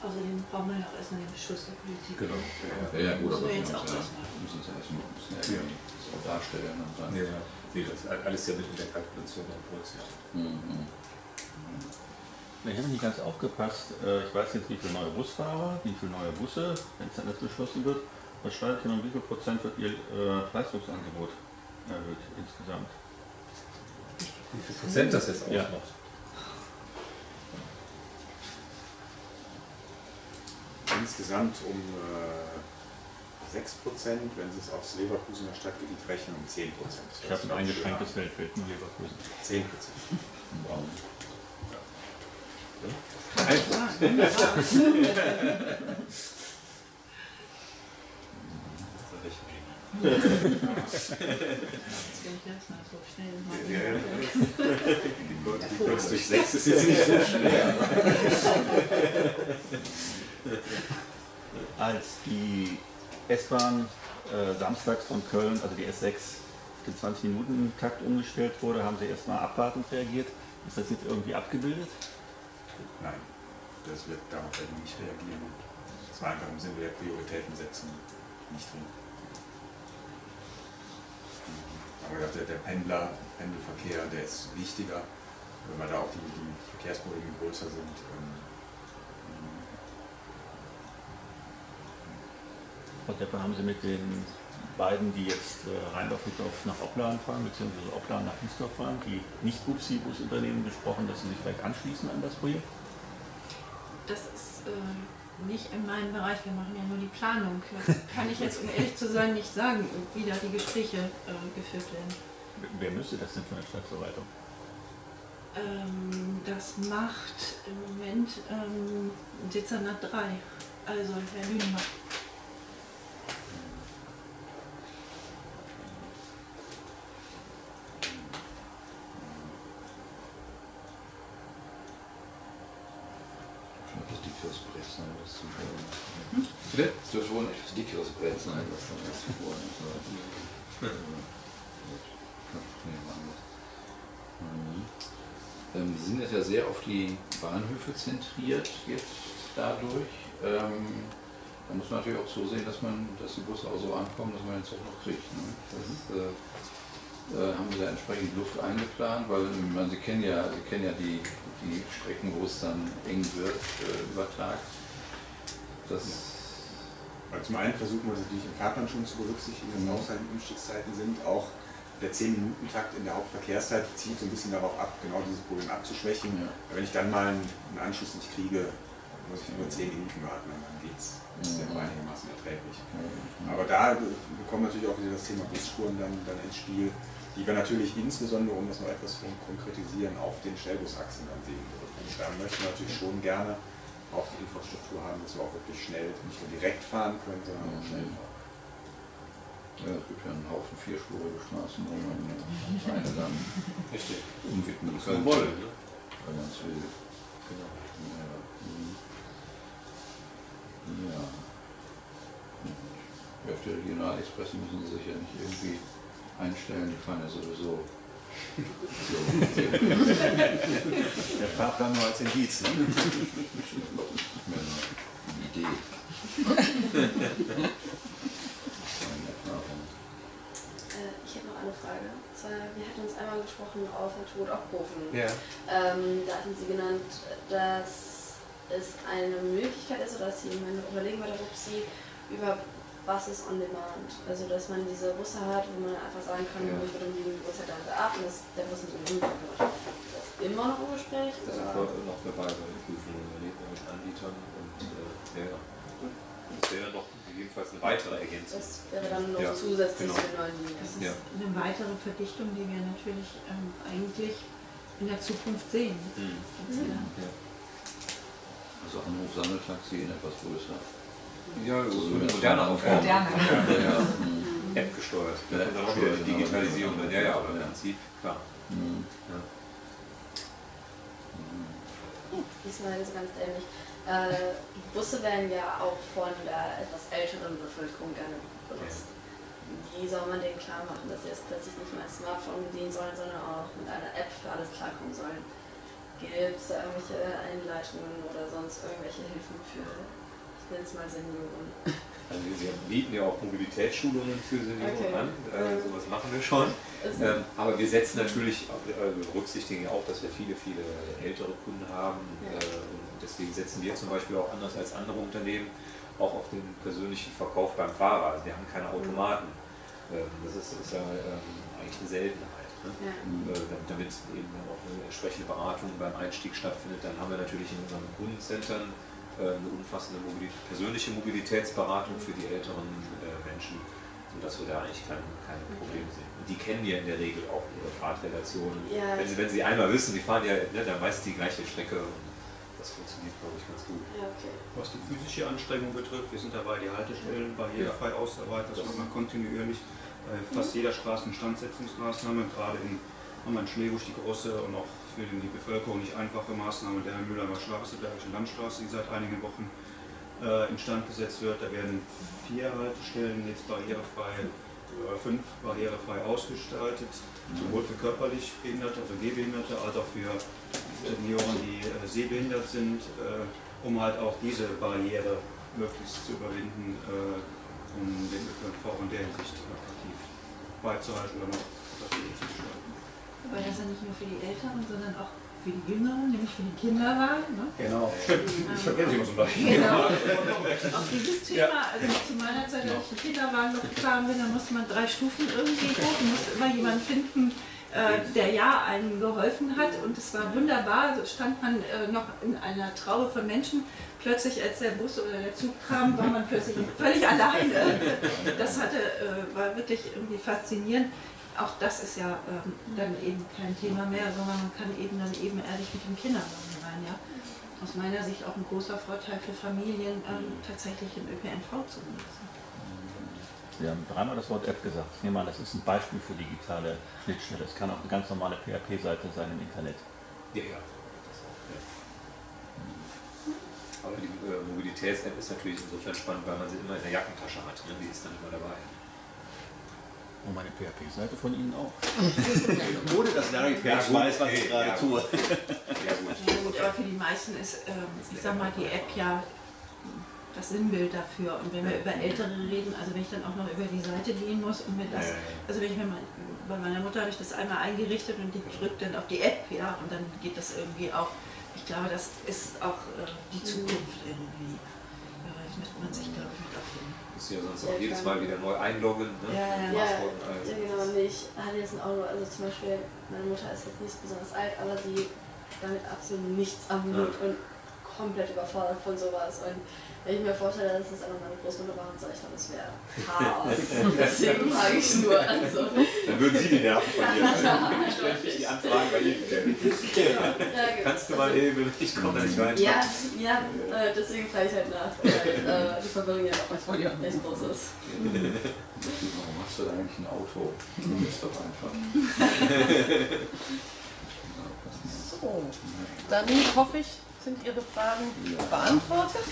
Außerdem brauchen wir ja auch erstmal den Beschluss der Politik. Genau. Ja, ja, ja gut, aber wir jetzt auch ja, müssen es ja erstmal müssen ja ja. darstellen. Und dann ja, nee, das ist alles ja mit in der Kalkulation dann berücksichtigt. Mhm. Ich habe nicht ganz aufgepasst. Äh, ich weiß jetzt, wie viele neue Busfahrer, wie viele neue Busse, wenn es dann beschlossen wird. Was schneidet denn um wie viel Prozent wird Ihr äh, Leistungsangebot erhöht insgesamt? Wie viel Prozent das jetzt ausmacht? Ja. Insgesamt um äh, 6 Prozent, wenn Sie es aufs Leverkusener Stadtgebiet rechnen, um 10 Prozent. Ich habe ein eingeschränktes Weltbild in Leverkusen. 10 Prozent. Wow. Ja. Jetzt bin ich erstmal so schnell Die Kurz durch sechs ist jetzt nicht so schwer. Als die S-Bahn äh, samstags von Köln, also die S6, den 20-Minuten-Takt umgestellt wurde, haben Sie erstmal abwartend reagiert. Ist das jetzt irgendwie abgebildet? Nein, das wird darauf nicht reagieren. Das war einfach im Sinne der Prioritätensetzung nicht drin. Aber der, der Pendler, Pendelverkehr, der ist wichtiger, weil da auch die, die Verkehrsvolumen größer sind. Ähm, Frau Deppe, haben Sie mit den beiden, die jetzt äh, Rheindorf-Wittdorf nach Opladen fahren, beziehungsweise Opladen nach Wiesdorf fahren, die nicht Gupsi-Busunternehmen gesprochen, dass sie sich vielleicht anschließen an das Projekt? Das ist äh, nicht in meinem Bereich, wir machen ja nur die Planung. Das kann ich jetzt, um ehrlich zu sein, nicht sagen, wie da die Gespräche äh, geführt werden. Wer müsste das denn für eine Stadtverwaltung? Ähm, das macht im Moment ähm, Dezernat 3, also Herr Lünemann. Dickeres Brett sein, was da jetzt vor ist. Ähm, wir sind jetzt ja sehr auf die Bahnhöfe zentriert jetzt dadurch. Ähm, da muss man natürlich auch zusehen, dass man, dass die Busse auch so ankommen, dass man den Zug noch kriegt. Ne? Das äh, äh, haben wir da entsprechend Luft eingeplant, weil man, Sie kennen ja, Sie kennen ja die, die Strecken, wo es dann eng wird äh, über Tag. Das Also zum einen versuchen wir natürlich im Fahrplan schon zu berücksichtigen, dass auch seine Umstiegszeiten sind. Auch der 10-Minuten-Takt in der Hauptverkehrszeit zielt so ein bisschen darauf ab, genau dieses Problem abzuschwächen. Ja. Wenn ich dann mal einen Anschluss nicht kriege, muss ich nur 10 Minuten warten und dann geht's. Das ist ja Mhm. einigermaßen erträglich. Aber da kommt natürlich auch wieder das Thema Busspuren dann, dann ins Spiel, die wir natürlich insbesondere, um das noch etwas zu konkretisieren, auf den Schnellbusachsen dann sehen würden. Und da möchten wir natürlich schon gerne auch die Infrastruktur haben, dass wir auch wirklich schnell, nicht nur direkt fahren können, sondern auch schnell fahren. Ja, es gibt ja einen Haufen vierspurige Straßen, wo man eine dann Richtig. umwidmen kann, wollen, ne? wenn man es will. Genau. Ja. mhm. ja. Auf die Regionalexpresse müssen Sie sich ja nicht irgendwie einstellen, die fahren ja sowieso. Der Fahrplan nur als Indiz. Ne? Ja, eine Idee. Äh, ich habe noch eine Frage. Zwar, wir hatten uns einmal gesprochen auf der Tod Ockhofen. Ja. Ähm, da hatten Sie genannt, dass es eine Möglichkeit ist, oder dass Sie meine überlegen bei der RUPSI über Buses on Demand. Also, dass man diese Busse hat, wo man einfach sagen kann, Ja. ich würde um die Uhrzeit dann ab und das, der Bus nicht so wird. Das ist immer noch im Gespräch? Da oder? wir noch dabei bei den Prüfungen mit Anbietern und äh, ja, das wäre noch gegebenenfalls eine weitere Ergänzung. Das wäre dann noch Ja, zusätzlich genau. zu den neuen Linien. Das ist Ja. eine weitere Verdichtung, die wir natürlich ähm, eigentlich in der Zukunft sehen. Mhm. Ja. Also Anruf Sammeltaxi in etwas größer. Ja, so eine mit moderne einer Form. Moderne. Ja, ja. App gesteuert. Ja, und dann auch wieder die Digitalisierung. Ja, ja, aber im. Prinzip, klar. Mhm. Ja. Diesmal ist ganz dämlich. Äh, Busse werden ja auch von der etwas älteren Bevölkerung gerne benutzt. Wie soll man denen klar machen, dass sie jetzt plötzlich nicht mehr ein Smartphone bedienen sollen, sondern auch mit einer App für alles klarkommen sollen? Gibt es da irgendwelche Einleitungen oder sonst irgendwelche Hilfen für, nenne es mal Senioren? Also wir bieten ja auch Mobilitätsschulungen für Senioren Okay. an. Äh, sowas machen wir schon. Ähm, aber wir setzen natürlich, äh, wir berücksichtigen ja auch, dass wir viele, viele ältere Kunden haben. Ja. Äh, und deswegen setzen wir zum Beispiel auch anders als andere Unternehmen auch auf den persönlichen Verkauf beim Fahrer. Also wir haben keine Automaten. Ähm, das ist, ist ja ähm, eigentlich eine Seltenheit. Ne? Ja. Äh, damit eben auch eine entsprechende Beratung beim Einstieg stattfindet. Dann haben wir natürlich in unseren Kundencentern eine umfassende Mobilität, persönliche Mobilitätsberatung für die älteren äh, Menschen, sodass wir da eigentlich kein, keine Probleme sehen. Und die kennen ja in der Regel auch ihre Fahrtrelationen. Ja. Wenn, sie, wenn sie einmal wissen, die fahren ja ne, dann meist die gleiche Strecke. Und das funktioniert, glaube ich, ganz gut. Ja, okay. Was die physische Anstrengung betrifft, wir sind dabei, die Haltestellen barrierefrei auszuarbeiten. Das Das- macht man kontinuierlich bei fast jeder Straßenstandsetzungsmaßnahme, gerade in Ammann-Schlebusch die große und auch für die Bevölkerung nicht einfache Maßnahme der Mühlheimer Straße, Bergische Landstraße, die seit einigen Wochen äh, instand gesetzt wird. Da werden vier Haltestellen jetzt barrierefrei, äh, fünf barrierefrei ausgestaltet, sowohl für körperlich Behinderte, also Gehbehinderte, als auch für Senioren, die äh, sehbehindert sind, äh, um halt auch diese Barriere möglichst zu überwinden, äh, um den ÖPNV in der Hinsicht attraktiv beizuhalten oder noch zu. Weil das ja nicht nur für die Älteren, sondern auch für die Jüngeren, nämlich für die Kinderwagen. Ne? Genau. Ich vergesse immer so leicht. Genau. Auch dieses Thema, also zu meiner Zeit, als ich einen Kinderwagen noch gefahren bin, da musste man drei Stufen irgendwie hoch. Du musst immer jemanden finden, äh, der ja einem geholfen hat. Und es war wunderbar. So stand man äh, noch in einer Traube von Menschen. Plötzlich, als der Bus oder der Zug kam, war man plötzlich völlig alleine. Das hatte, äh, war wirklich irgendwie faszinierend. Auch das ist ja ähm, dann eben kein Thema mehr, sondern man kann eben dann eben ehrlich mit dem Kinderwagen rein. Ja? aus meiner Sicht auch ein großer Vorteil für Familien, ähm, tatsächlich im ÖPNV zu benutzen. Sie haben dreimal das Wort App gesagt. Ich nehme an, das ist ein Beispiel für digitale Schnittstelle. Es kann auch eine ganz normale PHP-Seite sein im Internet. Ja, ja. Aber die äh, Mobilitäts-App ist natürlich insofern spannend, weil man sie immer in der Jackentasche hat. Ne? Die ist dann immer dabei. Und meine PHP-Seite von Ihnen auch. Ohne dass Larry Page Ja, gut, weiß, was ich gerade ja, tue. Ja gut. Ja gut, aber für die meisten ist, ähm, ich sag mal, die App ja das Sinnbild dafür. Und wenn wir über Ältere reden, also wenn ich dann auch noch über die Seite gehen muss und mir das, also wenn ich mir mein, bei meiner Mutter habe ich das einmal eingerichtet und die drückt dann auf die App, ja, und dann geht das irgendwie auch, ich glaube, das ist auch äh, die Zukunft irgendwie. Ja, das müsste man sich, glaube. Musst du ja sonst auch jedes Mal wieder neu einloggen. Ne? Ja, ja. Ja, ja, genau. Nee, ich hatte jetzt ein Auto, also zum Beispiel, meine Mutter ist jetzt nicht besonders alt, aber sie damit absolut nichts am Hut und komplett überfordert von sowas. Und wenn ich mir vorstelle, dass das einfach meine Großmutter machen soll, ich glaube, das wäre Chaos. Deswegen frage ich nur. Also, Dann würden Sie die Nerven verlieren. Ich stelle nicht die Anfragen bei Ihnen. ja, genau. Kannst du mal eben, ich komme da nicht rein. Ja, ja äh, deswegen frage ich halt nach, weil äh, die Verwirrung ja auch manchmal echt groß ist. Warum hast du da eigentlich ein Auto? Nimm es doch einfach. So, dann hoffe ich, sind Ihre Fragen beantwortet.